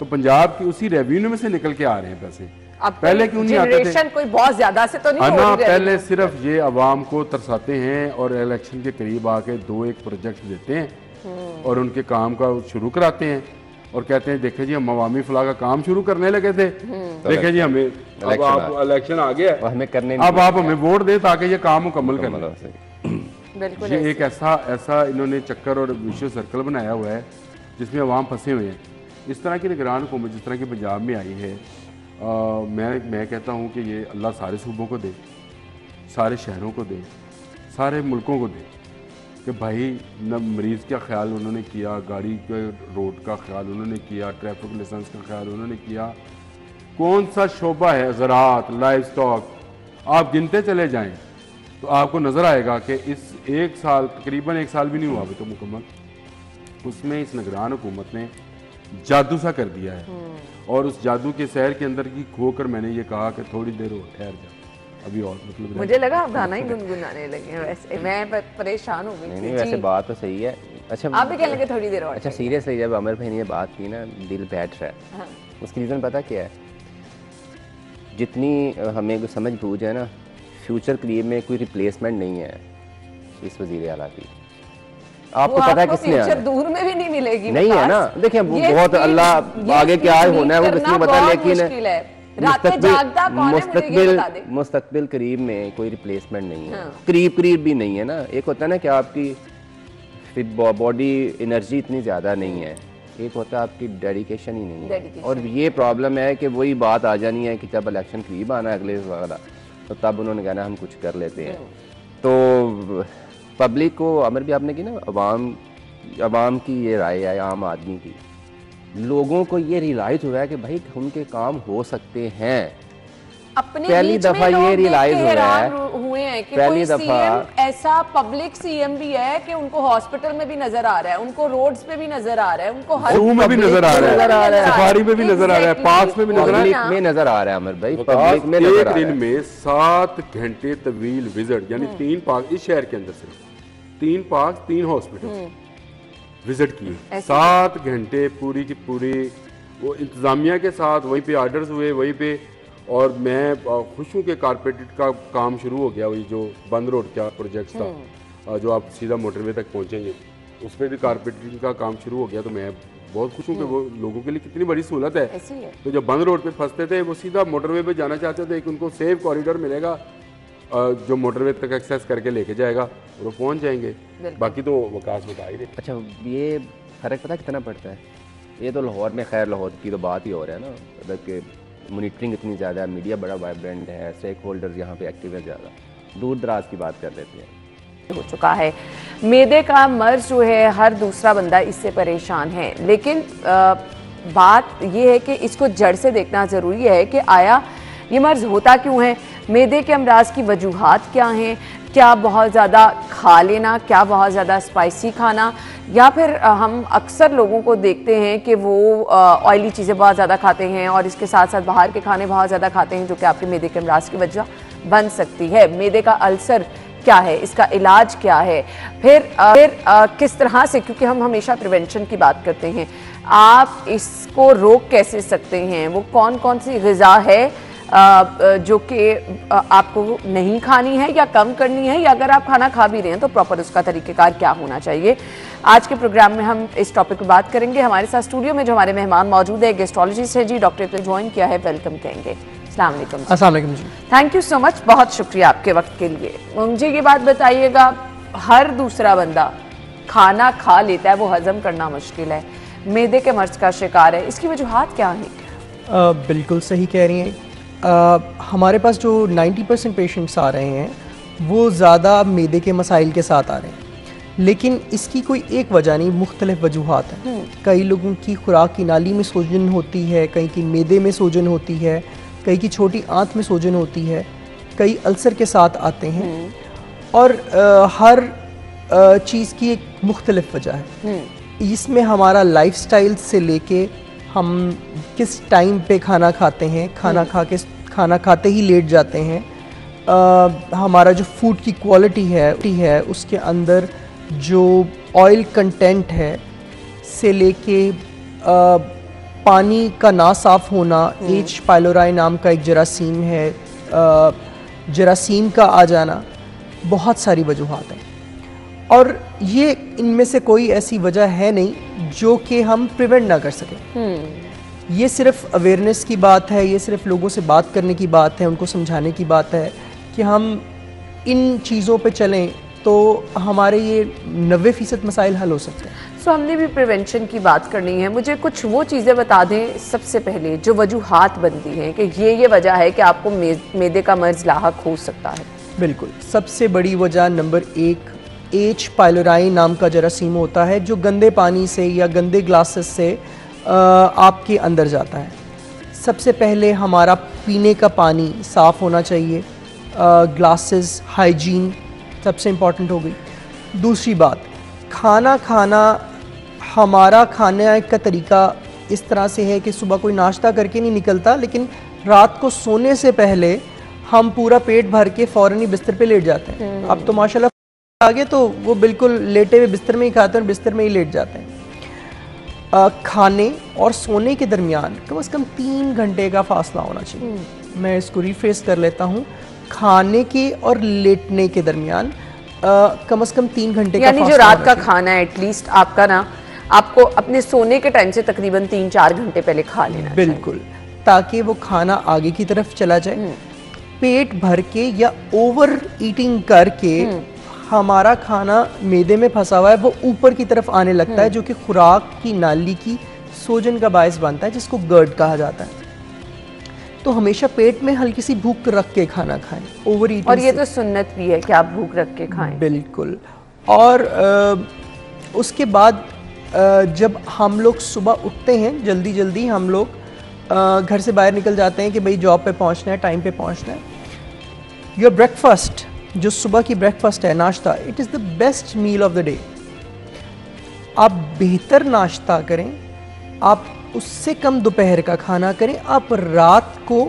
तो पंजाब की उसी रेवेन्यू में से निकल के आ रहे हैं पैसे। अब पहले क्यों नहीं आते थे? कोई बहुत ज़्यादा से तो नहीं हो अन्ना रही पहले सिर्फ़ ये अवाम को तरसाते हैं और इलेक्शन के करीब आके दो एक प्रोजेक्ट देते हैं और उनके काम का शुरू कराते हैं और कहते हैं देखे जी हम अवामी फलाह का काम शुरू करने लगे थे। देखे जी हमें अब इलेक्शन आप इलेक्शन आ गया। हमें करने अब आप हमें वोट दें ताकि ये काम मुकम्मल कर ये एक ऐसा ऐसा इन्होंने चक्कर और विश्व सर्कल बनाया हुआ है जिसमें अवाम फंसे हुए हैं। इस तरह की निगरान हुकूमत जिस तरह की पंजाब में आई है आ, मैं मैं कहता हूँ कि ये अल्लाह सारे सूबों को दे सारे शहरों को दे सारे मुल्कों को दे कि भाई न मरीज़ का ख्याल उन्होंने किया गाड़ी के रोड का ख्याल उन्होंने किया ट्रैफ़िक लाइसेंस का ख्याल उन्होंने किया। कौन सा शोबा है ज़रात लाइफ स्टॉक आप गिनते चले जाएँ तो आपको नज़र आएगा कि इस एक साल तकरीबन एक साल भी नहीं हुआ अभी तो मुकम्मल। उसमें इस निगरान हुकूमत ने जादू सा कर दिया है। और उस जादू के शहर के अंदर की खोकर मैंने ये कहा कि थोड़ी देर हो ठहर जा। अभी और मतलब मुझे लगा आप गाना ही गुनगुनाने लगे वैसे। मैं परेशान हो गई नहीं थी। वैसे बात तो सही है। अच्छा आप भी कहने लगे थोड़ी देर और अच्छा सीरियसली जब अमर भाई ने ये बात की ना दिल बैठ रहा है। हाँ। उसकी रीज़न पता क्या है? जितनी हमें समझ बूझ है ना फ्यूचर करीब में कोई रिप्लेसमेंट नहीं है इस वज़ीर अला की। आपको पता है किसने आना है? दूर में भी नहीं मिलेगी नहीं है ना? देखिए बहुत अल्लाह आगे क्या होना है वो meet किसी पता लेकिन है। है मुस्तकबिल मुस्तकबिल करीब में कोई रिप्लेसमेंट नहीं है। हाँ। करीब करीब भी नहीं है ना? एक होता है ना कि आपकी फिट बॉडी एनर्जी इतनी ज़्यादा नहीं है। एक होता है आपकी डेडिकेशन ही नहीं है। और ये प्रॉब्लम है कि वही बात आ जानी है कि जब इलेक्शन करीब आना है अगले वाला तो तब उन्होंने कहना हम कुछ कर लेते हैं। तो पब्लिक को अमर भी आपने की ना अवाम अवाम की ये राय है आम आदमी की। लोगों को ये रियलाइज़ हुआ है कि भाई उनके काम हो सकते हैं। अपने पहली दफ़ा ये के realize हो रहा है। हुए हैं कि पहली दफा- ऐसा पब्लिक सीएम भी है कि उनको हॉस्पिटल में भी नज़र आ रहा है उनको रोड्स पे भी नज़र आ रहा है उनको हर में भी नज़र आ रहा नज़र आ रहा है। सफारी में भी नज़र आ रहा है पार्क्स में भी नज़र आ रहा है। में नज़र आ रहा है अमर भाई पब्लिक में नज़र एक आ रहा दिन में सात घंटे तवील विज़िट यानी तीन पार्क इस शहर के अंदर सिर्फ़ तीन पार्क तीन हॉस्पिटल विज़िट किए। सात घंटे पूरी की पूरी वो इंतजामिया के साथ वहीं पे ऑर्डर्स हुए वहीं पे और मैं खुश हूँ कि कारपेटेड का काम शुरू हो गया वही जो बंद रोड का प्रोजेक्ट था जो आप सीधा मोटरवे तक पहुँचेंगे उस पर भी कारपेटेड का काम शुरू हो गया तो मैं बहुत खुश हूँ कि वो लोगों के लिए कितनी बड़ी सहूलत है। तो जब बंद रोड पे फंसते थे वो सीधा मोटरवे पे जाना चाहते थे कि उनको सेफ़ कॉरिडोर मिलेगा जो मोटरवे तक एक्सेस करके लेके जाएगा और वो पहुँच जाएँगे। बाकी तो विकास बता ही अच्छा ये फ़र्क पता कितना पड़ता है? ये तो लाहौर में खैर लाहौर की तो बात ही हो रहा है ना। मतलब कि मॉनिटरिंग इतनी ज़्यादा है मीडिया बड़ा वाइब्रेंट है स्टेक होल्डर्स यहाँ पे एक्टिव है ज़्यादा। दूर दराज की बात कर लेते हैं। हो चुका है। मैदे का मर्ज जो है हर दूसरा बंदा इससे परेशान है। लेकिन अ, बात यह है कि इसको जड़ से देखना ज़रूरी है कि आया ये मर्ज होता क्यों है? मैदे के अमराज की वजूहत क्या हैं? क्या बहुत ज़्यादा खा लेना क्या बहुत ज़्यादा स्पाइसी खाना? या फिर हम अक्सर लोगों को देखते हैं कि वो ऑयली चीज़ें बहुत ज़्यादा खाते हैं और इसके साथ साथ बाहर के खाने बहुत ज़्यादा खाते हैं जो कि आपके मैदे के अमराज की वजह बन सकती है। मैदे का अल्सर क्या है? इसका इलाज क्या है? फिर अ, फिर अ, किस तरह से क्योंकि हम हमेशा प्रिवेंशन की बात करते हैं आप इसको रोक कैसे सकते हैं? वो कौन कौन सी गज़ा है जो कि आपको नहीं खानी है या कम करनी है या अगर आप खाना खा भी रहे हैं तो प्रॉपर उसका तरीक़ेकार क्या होना चाहिए? आज के प्रोग्राम में हम इस टॉपिक पर बात करेंगे। हमारे साथ स्टूडियो में जो हमारे मेहमान मौजूद है गेस्ट्रोलॉजिस्ट है जी डॉक्टर ने ज्वाइन किया है वेलकम कहेंगे। वालेकुम जी। थैंक यू सो मच बहुत शुक्रिया आपके वक्त के लिए। मुझे ये बात बताइएगा हर दूसरा बंदा खाना खा लेता है वो हजम करना मुश्किल है। मैदे के मर्ज का शिकार है। इसकी वजूहत क्या है? अ, बिल्कुल सही कह रही हैं। हमारे पास जो 90 परसेंट पेशेंट्स आ रहे हैं वो ज़्यादा मैदे के मसाइल के साथ आ रहे हैं। लेकिन इसकी कोई एक वजह नहीं मुख्तलिफ़ वजूहत हैं। कई लोगों की खुराक की नाली में सोजन होती है कहीं की मैदे में सोजन होती है कहीं की छोटी आंत में सोजन होती है कई अल्सर के साथ आते हैं। और अ, हर चीज़ की एक मुख्तलिफ़ वजह है। इसमें हमारा लाइफस्टाइल से लेके हम किस टाइम पे खाना खाते हैं? खाना खा के खाना खाते ही लेट जाते हैं। अ, हमारा जो फ़ूड की क्वालिटी है है उसके अंदर जो ऑयल कंटेंट है से लेके पानी का ना साफ़ होना एच पाइलोराई नाम का एक जरासीम है जरासीम का आ जाना बहुत सारी वजूहत हैं। और ये इनमें से कोई ऐसी वजह है नहीं जो कि हम प्रिवेंट ना कर सकें। ये सिर्फ़ अवेयरनेस की बात है ये सिर्फ़ लोगों से बात करने की बात है उनको समझाने की बात है कि हम इन चीज़ों पे चलें तो हमारे ये नब्बे फ़ीसद मसाइल हल हो सकते हैं। सो so, हमने भी प्रिवेंशन की बात करनी है। मुझे कुछ वो चीज़ें बता दें सबसे पहले जो वजूहत बनती हैं कि ये ये वजह है कि आपको मैदे का मर्ज लाक हो सकता है। बिल्कुल। सबसे बड़ी वजह नंबर एक एच पाइलोराई नाम का जरासीम होता है जो गंदे पानी से या गंदे ग्लासेस से आपके अंदर जाता है। सबसे पहले हमारा पीने का पानी साफ़ होना चाहिए। ग्लासेस हाइजीन सबसे इंपॉर्टेंट हो गई। दूसरी बात खाना खाना हमारा खाने का तरीका इस तरह से है कि सुबह कोई नाश्ता करके नहीं निकलता लेकिन रात को सोने से पहले हम पूरा पेट भर के फ़ौरन ही बिस्तर पे लेट जाते हैं। अब तो माशाल्लाह आगे तो वो बिल्कुल लेटे हुए बिस्तर में ही खाते हैं और बिस्तर में ही लेट जाते हैं। अ, खाने और सोने के दरमियान कम से कम तीन घंटे का फासला होना चाहिए। मैं इसको रिफ्रेस कर लेता हूँ। खाने के और लेटने के दरमियान कम से कम तीन घंटे का यानी जो रात का खाना है एटलीस्ट आपका ना आपको अपने सोने के टाइम से तकरीबन तीन चार घंटे पहले खा लेना बिल्कुल। ताकि वो खाना आगे की तरफ़ चला जाए। पेट भर के या ओवर ईटिंग करके हमारा खाना मैदे में फंसा हुआ है वो ऊपर की तरफ़ आने लगता है जो कि खुराक की नाली की सोजन का बायस बनता है जिसको गर्ड कहा जाता है। तो हमेशा पेट में हल्की सी भूख रख के खाना खाएँ ओवर ईटिंग और ये तो सुन्नत भी है कि आप भूख रख के खाएँ। बिल्कुल। और अ, उसके बाद अ, जब हम लोग सुबह उठते हैं जल्दी जल्दी हम लोग घर से बाहर निकल जाते हैं कि भाई जॉब पे पहुँचना है टाइम पे पहुँचना है योर ब्रेकफास्ट जो सुबह की ब्रेकफास्ट है नाश्ता it is the best meal of the day आप बेहतर नाश्ता करें आप उससे कम दोपहर का खाना करें आप रात को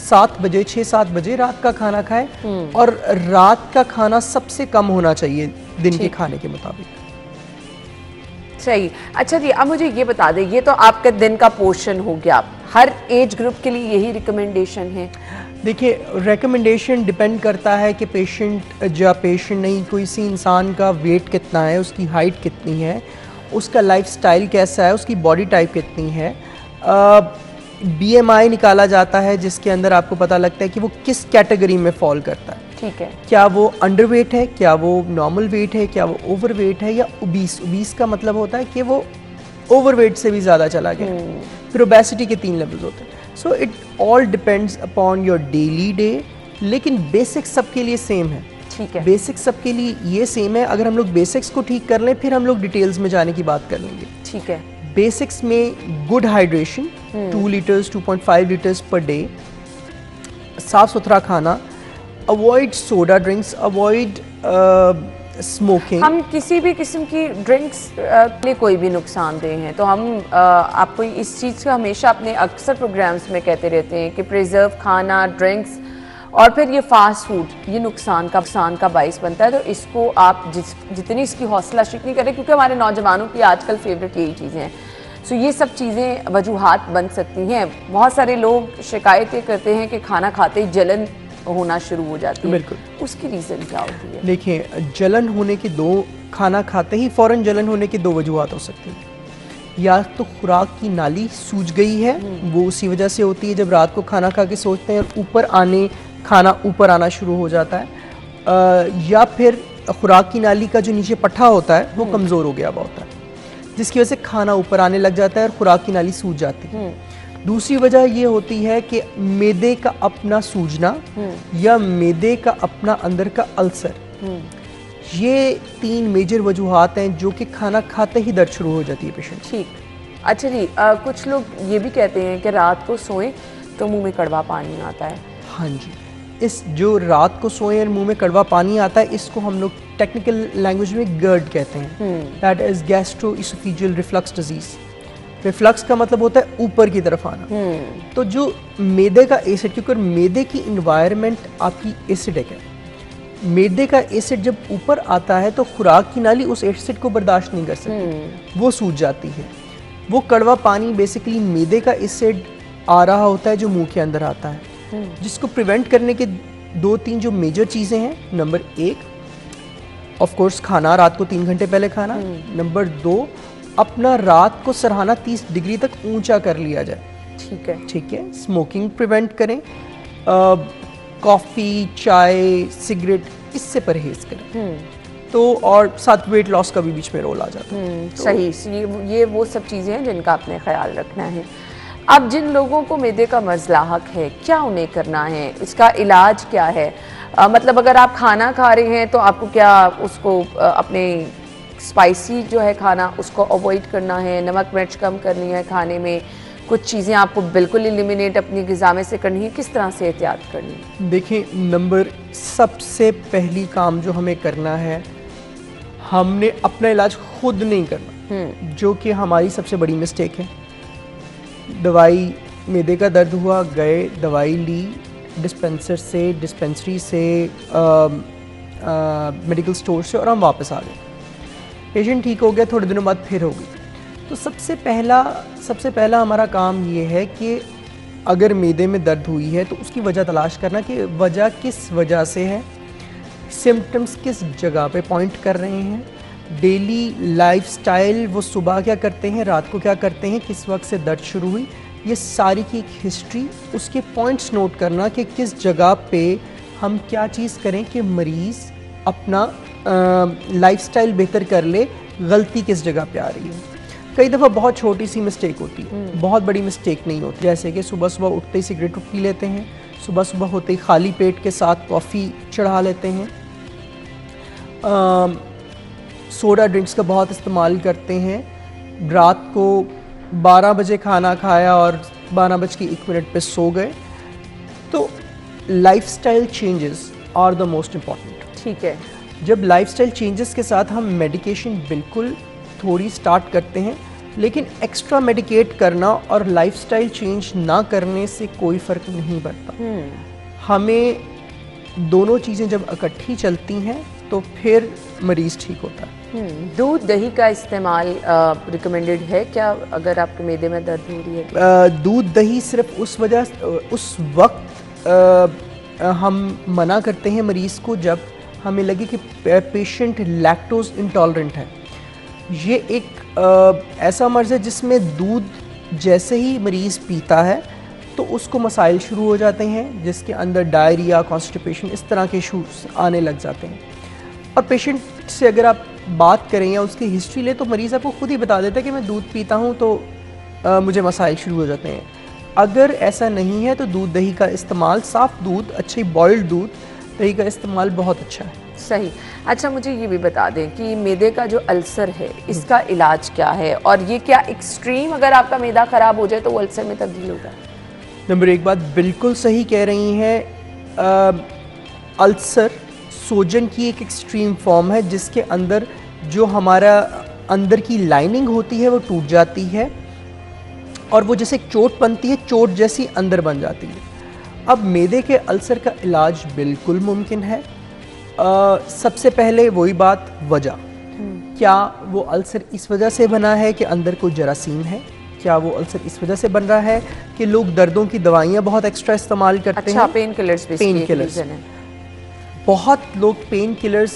सात बजे छः सात बजे रात का खाना खाएँ और रात का खाना सबसे कम होना चाहिए दिन के खाने के मुताबिक। सही। अच्छा जी अब मुझे ये बता दें ये तो आपका दिन का पोर्शन हो गया। हर एज ग्रुप के लिए यही रिकमेंडेशन है। देखिए रिकमेंडेशन डिपेंड करता है कि पेशेंट या पेशेंट नहीं कोई सी इंसान का वेट कितना है उसकी हाइट कितनी है उसका लाइफस्टाइल कैसा है उसकी बॉडी टाइप कितनी है। बीएमआई निकाला जाता है जिसके अंदर आपको पता लगता है कि वो किस कैटेगरी में फॉल करता है। ठीक है। क्या वो अंडर वेट है क्या वो नॉर्मल वेट है क्या वो ओवर वेट है या ओबीस ओबीस का मतलब होता है कि वो ओवर वेट से भी ज़्यादा चला गया। फिर ओबेसिटी के तीन लेवल्स होते हैं। So it all depends upon your daily day लेकिन बेसिक्स सबके लिए सेम है। ठीक है। बेसिक्स सबके लिए ये सेम है अगर हम लोग बेसिक्स को ठीक कर लें फिर हम लोग डिटेल्स में जाने की बात कर लेंगे। ठीक है। बेसिक्स में good hydration two litres 2.5 litres per day साफ़ सुथरा खाना। Avoid soda drinks avoid smoking हम किसी भी किस्म की ड्रिंक्स के लिए कोई भी नुकसानदेह हैं। तो हम आपको इस चीज़ का हमेशा अपने अक्सर प्रोग्राम्स में कहते रहते हैं कि प्रिजर्व खाना ड्रिंक्स और फिर ये फास्ट फ़ूड ये नुकसान का नुकसान का बायस बनता है। तो इसको आप जिस, जितनी इसकी हौसला शिकनी करें, क्योंकि हमारे नौजवानों की आजकल फेवरेट यही चीज़ें हैं। सो ये सब चीज़ें वजूहत बन सकती हैं। बहुत सारे लोग शिकायतें करते हैं कि खाना खाते ही जलन होना शुरू हो जाती है। बिल्कुल। उसकी रीज़न क्या होती है? देखिए जलन होने के दो खाना खाते ही फ़ौरन जलन होने की दो वजूहत हो सकती है। या तो खुराक की नाली सूज गई है वो उसी वजह से होती है जब रात को खाना खा के सोचते हैं और ऊपर आने खाना ऊपर आना शुरू हो जाता है। अ, या फिर खुराक की नाली का जो नीचे पट्टा होता है वो कमज़ोर हो गया हुआ होता है जिसकी वजह से खाना ऊपर आने लग जाता है और खुराक की नाली सूज जाती है। दूसरी वजह ये होती है कि मेदे का अपना सूजना या मेदे का अपना अंदर का अल्सर। ये तीन मेजर वजूहत हैं जो कि खाना खाते ही दर्द शुरू हो जाती है पेशेंट ठीक। अच्छा जी अ, कुछ लोग ये भी कहते हैं कि रात को सोएँ तो मुँह में कड़वा पानी आता है। हाँ जी। इस जो रात को सोए और मुँह में कड़वा पानी आता है इसको हम लोग टेक्निकल लैंग्वेज में गर्ड कहते हैं। That is gastro oesophageal reflux disease reflux का मतलब होता है ऊपर की तरफ़ आना। तो जो मेदे का एसिड क्योंकि मैदे की इन्वायरमेंट आपकी एसिडिक है। मैदे का एसिड जब ऊपर आता है तो खुराक की नाली उस एसिड को बर्दाश्त नहीं कर सकती। वो सूज जाती है। वो कड़वा पानी बेसिकली मेदे का एसिड आ रहा होता है जो मुँह के अंदर आता है। जिसको प्रिवेंट करने के दो तीन जो मेजर चीज़ें हैं नंबर एक ऑफ़ कोर्स खाना रात को तीन घंटे पहले खाना। नंबर दो अपना रात को सरहाना तीस डिग्री तक ऊँचा कर लिया जाए। ठीक है। ठीक है? स्मोकिंग प्रिवेंट करें। कॉफ़ी चाय सिगरेट इससे परहेज करें। तो और साथ वेट लॉस का भी बीच में रोल आ जाता है। हम्म, सही। ये ये वो सब चीज़ें हैं जिनका आपने ख्याल रखना है। अब जिन लोगों को मैदे का मर्ज लाहक है क्या उन्हें करना है? इसका इलाज क्या है? अ, मतलब अगर आप खाना खा रहे हैं तो आपको क्या उसको अ, अपने स्पाइसी जो है खाना उसको अवॉइड करना है नमक मिर्च कम करनी है खाने में। कुछ चीज़ें आपको बिल्कुल एलिमिनेट अपनी ग़िज़ा में से करनी है किस तरह से एहतियात करनी है? देखिए नंबर सबसे पहली काम जो हमें करना है हमने अपना इलाज खुद नहीं करना। जो कि हमारी सबसे बड़ी मिस्टेक है। दवाई मैदे का दर्द हुआ गए दवाई ली डिस्पेंसर से डिस्पेंसरी से मेडिकल स्टोर से और हम वापस आ गए। पेशेंट ठीक हो गया, थोड़े दिनों बाद फिर हो गई तो सबसे पहला सबसे पहला हमारा काम ये है कि अगर मैदे में दर्द हुई है तो उसकी वजह तलाश करना कि वजह किस वजह से है सिम्टम्स किस जगह पे पॉइंट कर रहे हैं डेली लाइफस्टाइल वो सुबह क्या करते हैं, रात को क्या करते हैं, किस वक्त से दर्द शुरू हुई, ये सारी की एक हिस्ट्री उसके पॉइंट्स नोट करना कि किस जगह पे हम क्या चीज़ करें कि मरीज़ अपना लाइफस्टाइल बेहतर कर ले गलती किस जगह पे आ रही है। कई दफ़ा बहुत छोटी सी मिस्टेक होती है बहुत बड़ी मिस्टेक नहीं होती। जैसे कि सुबह सुबह उठते ही सिगरेट पी लेते हैं सुबह सुबह होते ही खाली पेट के साथ कॉफ़ी चढ़ा लेते हैं। सोडा ड्रिंक्स का बहुत इस्तेमाल करते हैं। रात को 12 बजे खाना खाया और 12 बज के एक मिनट पे सो गए। तो life style changes are the most important ठीक है। जब लाइफस्टाइल चेंजेस के साथ हम मेडिकेशन बिल्कुल थोड़ी स्टार्ट करते हैं लेकिन एक्स्ट्रा मेडिकेट करना और लाइफस्टाइल चेंज ना करने से कोई फ़र्क नहीं पड़ता hmm. हमें दोनों चीज़ें जब इकट्ठी चलती हैं तो फिर मरीज़ ठीक होता है हम्म, दूध दही का इस्तेमाल रिकमेंडेड है क्या अगर आपके मेदे में दर्द हो रही है? दूध दही सिर्फ़ उस वजह उस वक्त अ, हम मना करते हैं मरीज़ को जब हमें लगे कि पेशेंट लैक्टोज इंटॉलरेंट है। ये एक अ, ऐसा मर्ज़ है जिसमें दूध जैसे ही मरीज़ पीता है तो उसको मसाइल शुरू हो जाते हैं जिसके अंदर डायरिया कॉन्स्टिपेशन इस तरह के इशूज़ आने लग जाते हैं। और पेशेंट से अगर आप बात करें या उसकी हिस्ट्री ले तो मरीज़ आपको खुद ही बता देता है कि मैं दूध पीता हूँ तो अ, मुझे मसाइल शुरू हो जाते हैं। अगर ऐसा नहीं है तो दूध दही का इस्तेमाल साफ़ दूध अच्छी बॉइल्ड दूध दही का इस्तेमाल बहुत अच्छा है। सही। अच्छा मुझे ये भी बता दें कि मैदे का जो अल्सर है इसका इलाज क्या है? और ये क्या एक्सट्रीम अगर आपका मैदा ख़राब हो जाए तो वो अल्सर में तब्दील होगा? नंबर एक बात बिल्कुल सही कह रही हैं अल्सर सोजन की एक एक्सट्रीम फॉर्म है जिसके अंदर जो हमारा अंदर की लाइनिंग होती है वो टूट जाती है और वो जैसे चोट बनती है चोट जैसी अंदर बन जाती है। अब मेदे के अल्सर का इलाज बिल्कुल मुमकिन है। अ, सबसे पहले वही बात वजह। क्या वो अल्सर इस वजह से बना है कि अंदर कोई जरासीम है? क्या वो अल्सर इस वजह से बन रहा है कि लोग दर्दों की दवाइयाँ बहुत एक्स्ट्रा इस्तेमाल करते अच्छा हैं? पेन किलर्स reason है। बहुत लोग पेन किलर्स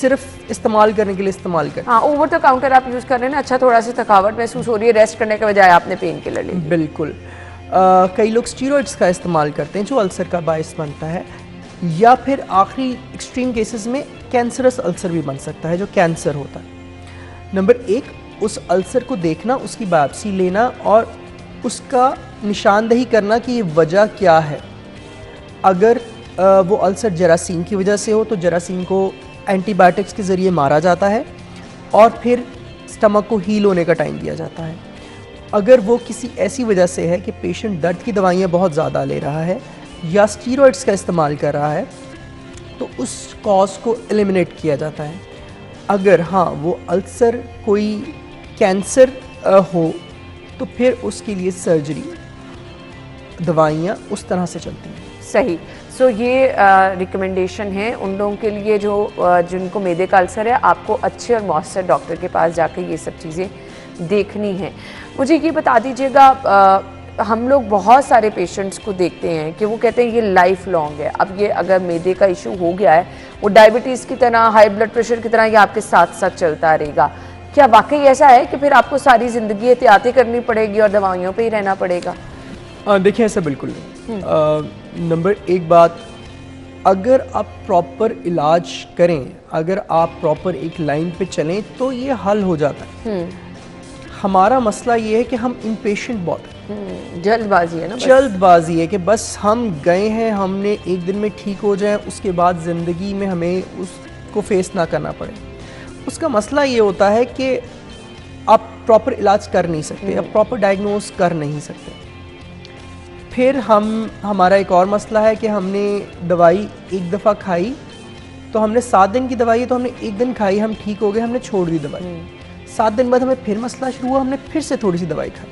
सिर्फ़ इस्तेमाल करने के लिए इस्तेमाल करते हाँ ओवर द काउंटर आप यूज़ कर रहे हैं ना अच्छा थोड़ा सा थकावट महसूस हो रही है रेस्ट करने के बजाय आपने पेन किलर ले हैं बिल्कुल। कई लोग स्टीरॉइड्स का इस्तेमाल करते हैं, जो अल्सर का बायस बनता है, या फिर आखिरी एक्सट्रीम केसेस में कैंसरस अल्सर भी बन सकता है, जो कैंसर होता है। नंबर एक, उस अल्सर को देखना, उसकी बायोप्सी लेना और उसका निशानदही करना कि ये वजह क्या है। अगर वो अल्सर जरासीम की वजह से हो तो जरासीम को एंटीबायोटिक्स के ज़रिए मारा जाता है और फिर स्टमक को हील होने का टाइम दिया जाता है। अगर वो किसी ऐसी वजह से है कि पेशेंट दर्द की दवाइयाँ बहुत ज़्यादा ले रहा है या स्टीरॉइड्स का इस्तेमाल कर रहा है तो उस कॉज को एलिमिनेट किया जाता है। अगर हाँ वो अल्सर कोई कैंसर हो तो फिर उसके लिए सर्जरी दवाइयाँ उस तरह से चलती हैं। सही। सो so, ये रिकमेंडेशन है उन लोगों के लिए जो अ, जिनको मेदे का अल्सर है आपको अच्छे और मौसर डॉक्टर के पास जाकर ये सब चीज़ें देखनी है। मुझे ये बता दीजिएगा हम लोग बहुत सारे पेशेंट्स को देखते हैं कि वो कहते हैं ये लाइफ लॉन्ग है। अब ये अगर मेदे का इशू हो गया है वो डायबिटीज़ की तरह हाई ब्लड प्रेशर की तरह ये आपके साथ साथ चलता रहेगा। क्या वाकई ऐसा है कि फिर आपको सारी ज़िंदगी एहतियाती करनी पड़ेगी और दवाइयों पे ही रहना पड़ेगा? देखिए ऐसा बिल्कुल नहीं। नंबर एक बात अगर आप प्रॉपर इलाज करें अगर आप प्रॉपर एक लाइन पे चलें तो ये हल हो जाता है। हमारा मसला ये है कि हम इम्पेशेंट बहुत हम्म, जल्दबाजी है ना जल्दबाजी है कि बस हम गए हैं हमने एक दिन में ठीक हो जाए उसके बाद ज़िंदगी में हमें उसको फेस ना करना पड़े। उसका मसला ये होता है कि आप प्रॉपर इलाज कर नहीं सकते आप प्रॉपर डायग्नोस कर नहीं सकते। फिर हम हमारा एक और मसला है कि हमने दवाई एक दफ़ा खाई तो हमने सात दिन की दवाई है तो हमने एक दिन खाई हम ठीक हो गए हमने छोड़ दी दवाई। सात दिन बाद हमें फिर मसला शुरू हुआ हमने फिर से थोड़ी सी दवाई खाई।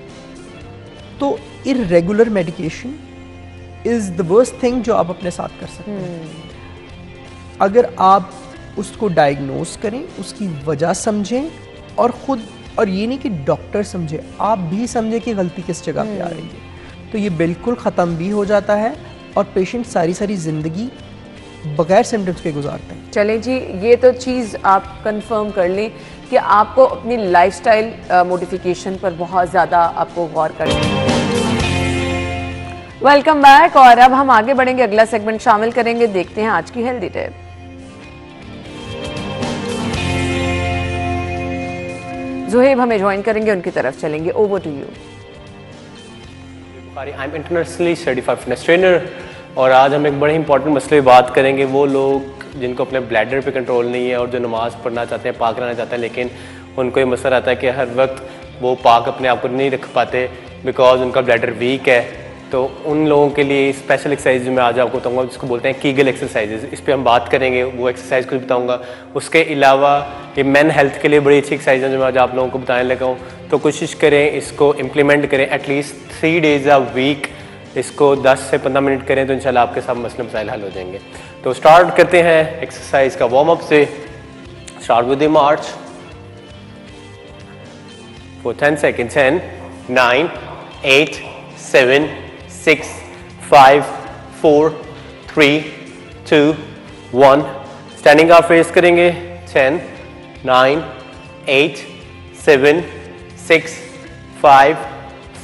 तो irregular medication is the worst thing जो आप अपने साथ कर सकते हैं। अगर आप उसको डायग्नोस करें उसकी वजह समझें और ख़ुद और ये नहीं कि डॉक्टर समझे आप भी समझे कि गलती किस जगह पे आ रही है। तो ये बिल्कुल ख़त्म भी हो जाता है और पेशेंट सारी सारी ज़िंदगी बगैर सिम्टम्स के गुजारते हैं। चलें जी ये तो चीज़ आप कंफर्म कर लें। कि आपको अपनी लाइफस्टाइल मॉडिफिकेशन पर बहुत ज़्यादा आपको गौर करना वेलकम बैक और अब हम आगे बढ़ेंगे, अगला सेगमेंट शामिल करेंगे, देखते हैं आज की हेल्दी टिप जुहेब, हमें ज्वाइन करेंगे, उनकी तरफ़ चलेंगे। Over to you I am internationally certified fitness trainer और आज हम एक बड़े इंपॉर्टेंट मसले बात करेंगे, वो लोग जिनको अपने ब्लैडर पे कंट्रोल नहीं है और जो नमाज़ पढ़ना चाहते हैं, पाक रहना चाहते हैं, लेकिन उनको ये मसला आता है कि हर वक्त वो पाक अपने आप को नहीं रख पाते बिकॉज़ उनका ब्लैडर वीक है। तो उन लोगों के लिए स्पेशल एक्सरसाइज मैं आज आपको बताऊँगा, जिसको बोलते हैं कीगल एक्सरसाइजेज इस पर हम बात करेंगे, वो एक्सरसाइज कुछ बताऊँगा। उसके अलावा ये मैन हेल्थ के लिए बड़ी अच्छी एक्सरसाइज है जो मैं आज आप लोगों को बताने लगा हूँ। तो कोशिश करें इसको इम्प्लीमेंट करें at least three days a week इसको 10 से 15 मिनट करें तो इंशाल्लाह आपके सब मसले मसाइल हल हो जाएँगे। तो स्टार्ट करते हैं एक्सरसाइज का वार्म अप से start with march for 10 seconds 10 9 8 7 6 5 4 3 2 1 standing आप फेस करेंगे। 10 9 8 7 6 5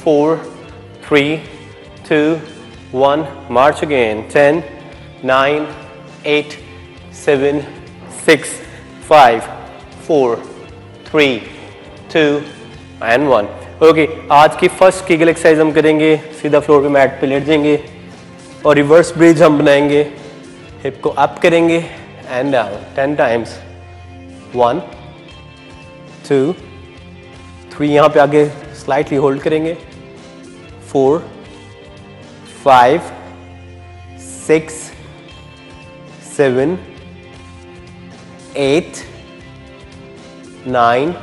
4 3 2 1 march again. 10 9 8 7 6 5 4 3 2 and one okay आज की फ़र्स्ट कीगल एक्सरसाइज हम करेंगे। सीधा फ्लोर पे मैट पे लेट जाएँगे। और रिवर्स ब्रिज हम बनाएँगे। हिप को अप करेंगे and down ten times one two three यहाँ पे आगे स्लाइटली होल्ड करेंगे। Four five six seven eight nine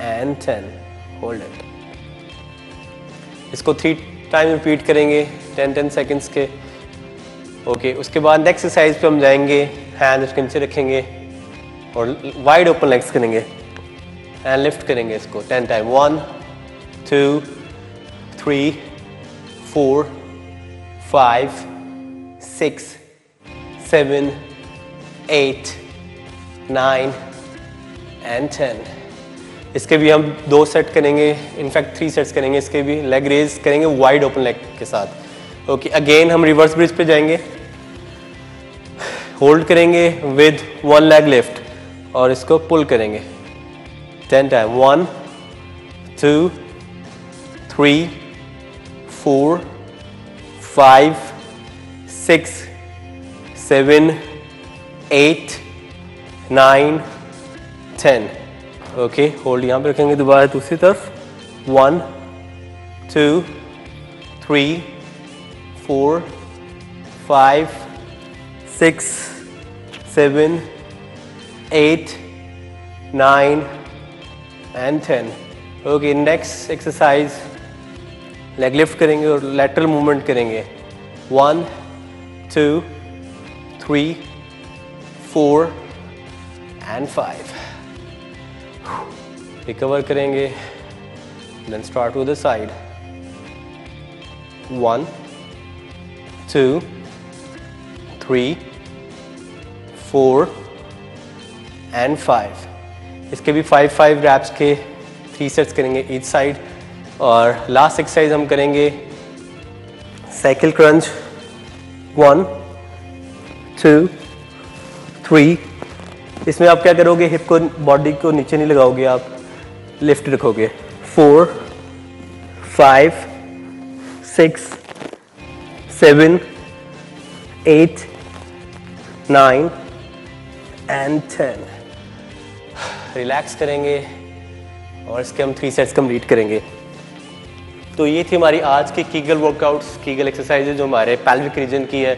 and ten hold it इसको थ्री टाइम रिपीट करेंगे टेन टेन सेकेंड्स के। ओके okay, उसके बाद नेक्स्ट एक्सरसाइज पे हम जाएँगे हैंड उसके नीचे रखेंगे और वाइड ओपन लेग्स करेंगे। एंड लिफ्ट करेंगे इसको ten time one two three four five six seven eight nine and ten इसके भी हम दो सेट करेंगे इनफैक्ट थ्री सेट्स करेंगे इसके भी लेग रेज करेंगे वाइड ओपन लेग के साथ। ओके okay, अगेन हम रिवर्स ब्रिज पे जाएँगे। होल्ड करेंगे विद वन लेग लिफ्ट और इसको पुल करेंगे। Ten time one two three four five six seven eight nine ten okay hold यहाँ पे रखेंगे दोबारा दूसरी तरफ़. One two three four five six seven eight nine and ten okay next exercise leg lift करेंगे और lateral movement करेंगे. One two three four and five recover करेंगे. Then start to the side one two three four and five इसके भी five five reps के three sets करेंगे each side और last exercise हम करेंगे cycle crunch one two three इसमें आप क्या करोगे? हिप को बॉडी को नीचे नहीं लगाओगे आप. लिफ्ट रखोगे. Four five six seven eight nine and ten relax करेंगे और इसके हम थ्री सेट्स कंप्लीट करेंगे. तो ये थी हमारी आज की कीगल वर्कआउट्स कीगल एक्सरसाइजेज जो हमारे पैल्विक रीजन की है।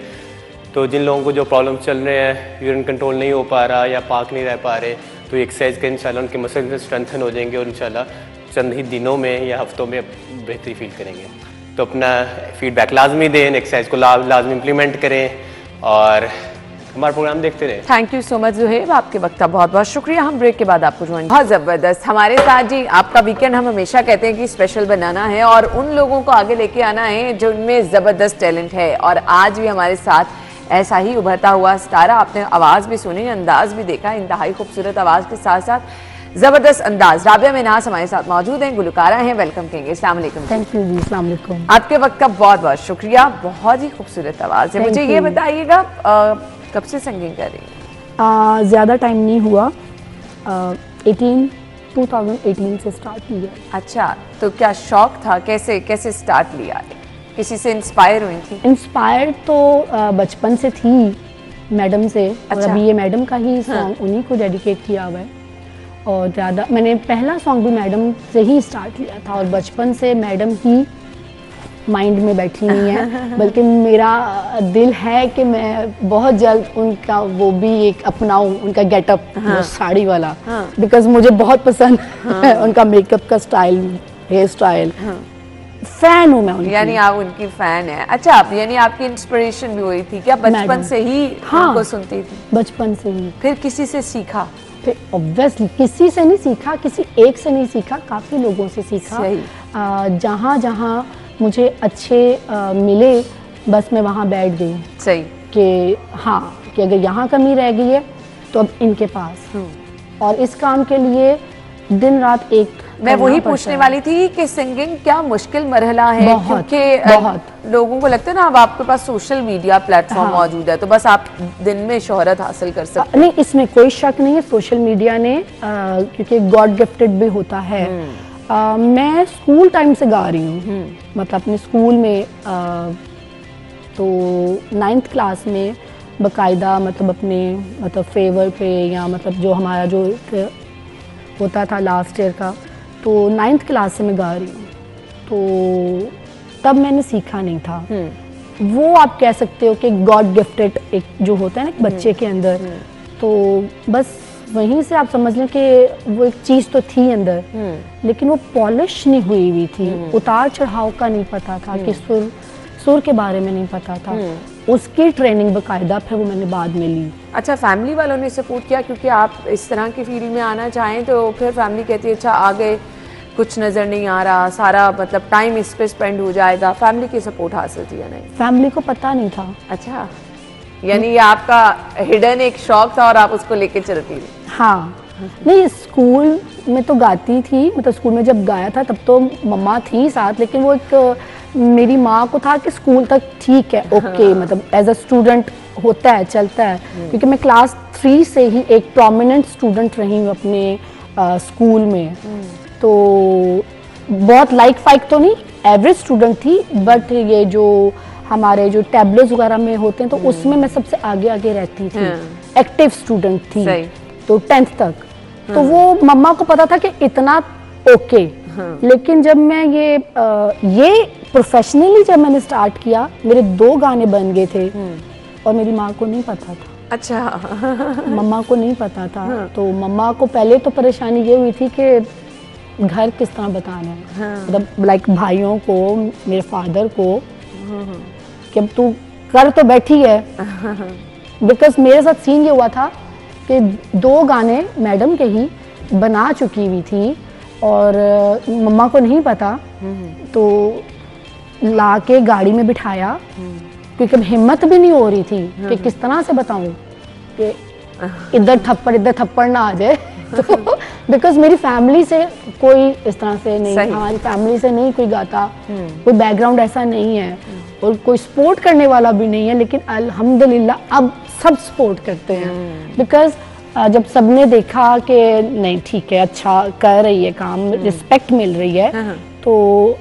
तो जिन लोगों को जो प्रॉब्लम चल रहे हैं यूरिन कंट्रोल नहीं हो पा रहा या पाक नहीं रह पा रहे तो एक्सरसाइज के इंशाल्लाह उनके मसल स्ट्रेंथन हो जाएँगे और इंशाल्लाह चंद ही दिनों में या हफ्तों में बेहतरी फील करेंगे। तो अपना फीडबैक लाजमी दें एक्सरसाइज को ला, लाजमी इम्प्लीमेंट करें और हमारा प्रोग्राम देखते रहे। Thank you so much Zuhaib आपके वक्त का बहुत बहुत शुक्रिया। हम ब्रेक के बाद आपको ज्वाइन बहुत ज़बरदस्त। हमारे साथ जी आपका वीकेंड हम हमेशा कहते हैं कि स्पेशल बनाना है और उन लोगों को आगे लेके आना है जो उनमें ज़बरदस्त टैलेंट है। और आज भी हमारे साथ ऐसा ही उभरता हुआ सितारा आपने आवाज़ भी सुनी अंदाज भी देखा इंतहाई खूबसूरत आवाज़ के साथ साथ ज़बरदस्त अंदाज। राबिया मिनास हमारे साथ मौजूद हैं गुलकारा हैं वेलकम कहेंगे अस्सलाम थैंक यू जी अस्सलाम आपके वक्त का बहुत बहुत शुक्रिया। बहुत ही खूबसूरत आवाज़ है। Thank मुझे ये बताइएगा अ, कब से सिंगिंग कर रही हैं? ज़्यादा टाइम नहीं हुआ। एटीन 2018 से स्टार्ट किया अच्छा तो क्या शौक था? कैसे कैसे स्टार्ट लिया? किसी से इंस्पायर हुई थी? इंस्पायर तो बचपन से थी मैडम से और अच्छा। अभी ये मैडम का ही सॉन्ग हाँ। उन्हीं को डेडिकेट किया हुआ है। और ज़्यादा मैंने पहला सॉन्ग भी मैडम से ही स्टार्ट किया था और बचपन से मैडम ही माइंड में बैठी हुई है। बल्कि मेरा दिल है कि मैं बहुत जल्द उनका वो भी एक अपनाऊं उनका गेटअप वो साड़ी वाला। बिकॉज़ हाँ। मुझे बहुत पसंद है उनका मेकअप का स्टाइल हेयर स्टाइल फ़ैन हूँ मैं उनकी। यानी आप उनकी फ़ैन है। अच्छा आप यानी आपकी इंस्पिरेशन भी हुई थी क्या? बचपन से ही हाँ। उनको सुनती थी? बचपन से ही। फिर किसी से सीखा? फिर ऑब्वियसली किसी से नहीं सीखा किसी एक से नहीं सीखा काफ़ी लोगों से सीखा। जहाँ जहाँ मुझे अच्छे आ, मिले बस मैं वहाँ बैठ गई। सही। कि हाँ कि अगर यहाँ कमी रह गई है तो अब इनके पास। और इस काम के लिए दिन रात एक मैं वही पूछने वाली थी कि सिंगिंग क्या मुश्किल मरहला है क्योंकि लोगों को लगता है ना अब आपके पास सोशल मीडिया प्लेटफॉर्म हाँ। मौजूद है तो बस आप दिन में शोहरत हासिल कर सकते नहीं इसमें कोई शक नहीं है सोशल मीडिया ने आ, क्योंकि गॉड गिफ्टेड भी होता है। मैं स्कूल टाइम से गा रही हूँ। मतलब अपने स्कूल में तो नाइन्थ क्लास में बकायदा मतलब अपने मतलब फेवर पे या मतलब जो हमारा जो होता था लास्ट ईयर का तो नाइन्थ क्लास से मैं गा रही हूँ। तो तब मैंने सीखा नहीं था। वो आप कह सकते हो कि गॉड गिफ्टेड एक जो होता है ना बच्चे के अंदर। तो बस वहीं से आप समझ लें कि वो एक चीज़ तो थी अंदर लेकिन वो पॉलिश नहीं हुई हुई थी। उतार चढ़ाव का नहीं पता था कि सुर सुर के बारे में नहीं पता था। उसकी ट्रेनिंग बकायदा फिर वो मैंने बाद में ली। अच्छा फैमिली वालों ने सपोर्ट किया? क्योंकि आप इस तरह की फ़ील्ड में आना चाहें तो फिर फैमिली कहती है अच्छा आगे कुछ नज़र नहीं आ रहा सारा मतलब टाइम इस पे स्पेंड हो जाएगा। फैमिली की सपोर्ट हासिल थी या नहीं? फैमिली को पता नहीं था। अच्छा यानी ये आपका हिडन एक शौक था और आप उसको लेके चलती रही हाँ। नहीं स्कूल में तो गाती थी। मतलब स्कूल में जब गाया था तब तो मम्मा थी साथ लेकिन वो एक मेरी माँ को था कि स्कूल तक ठीक है ओके हाँ। मतलब एज अ स्टूडेंट होता है चलता है। क्योंकि मैं क्लास थ्री से ही एक प्रोमिनेंट स्टूडेंट रही हूँ अपने अ, स्कूल में। तो बहुत लाइक फाइक तो नहीं एवरेज स्टूडेंट थी बट ये जो हमारे जो टैबलेट्स वगैरह में होते हैं तो उसमें मैं सबसे आगे आगे रहती थी। हाँ। एक्टिव स्टूडेंट थी। सही। तो टेंथ तक। तो वो मम्मा को पता था कि इतना ओके लेकिन जब मैं ये ये प्रोफेशनली जब मैंने स्टार्ट किया मेरे दो गाने बन गए थे। और मेरी माँ को नहीं पता था। अच्छा। मम्मा को नहीं पता था। तो मम्मा को पहले तो परेशानी ये हुई थी कि घर किस तरह बताना है। मतलब लाइक भाइयों को मेरे फादर को कि अब तू कर तो बैठी है। बिकॉज़ मेरे साथ सीन ये हुआ था कि दो गाने मैडम के ही बना चुकी हुई थी और मम्मा को नहीं पता तो ला के गाड़ी में बिठाया क्योंकि हिम्मत भी नहीं हो रही थी कि किस तरह से बताऊँ कि इधर थप्पड़ इधर थप्पड़ ना आ जाए। तो बिकॉज़ मेरी फैमिली से कोई इस तरह से नहीं हमारी फैमिली से नहीं कोई गाता कोई बैकग्राउंड ऐसा नहीं है और कोई सपोर्ट करने वाला भी नहीं है लेकिन अल्हम्दुलिल्लाह अब सब सपोर्ट करते हैं। बिकॉज़ जब सबने देखा कि नहीं ठीक है अच्छा कर रही है काम रिस्पेक्ट मिल रही है तो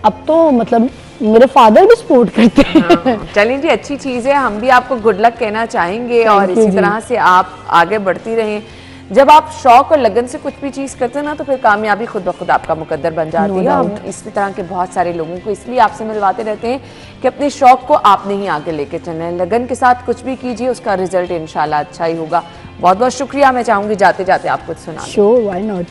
अब तो मतलब मेरे फादर भी सपोर्ट करते हैं। चलिए जी अच्छी चीज़ है। हम भी आपको गुड लक कहना चाहेंगे और इसी तरह से आप आगे बढ़ती रहें। जब आप शौक और लगन से कुछ भी चीज़ करते हैं ना तो फिर कामयाबी खुद ब खुद आपका मुकद्दर बन जाती No है। हम. इसी तरह के बहुत सारे लोगों को इसलिए आपसे मिलवाते रहते हैं कि अपने शौक को आपने ही आगे लेके चलना है। लगन के साथ कुछ भी कीजिए उसका रिज़ल्ट इनशाला अच्छा ही होगा। बहुत बहुत शुक्रिया। मैं चाहूँगी जाते जाते आपको कुछ सुना शो वाई नॉट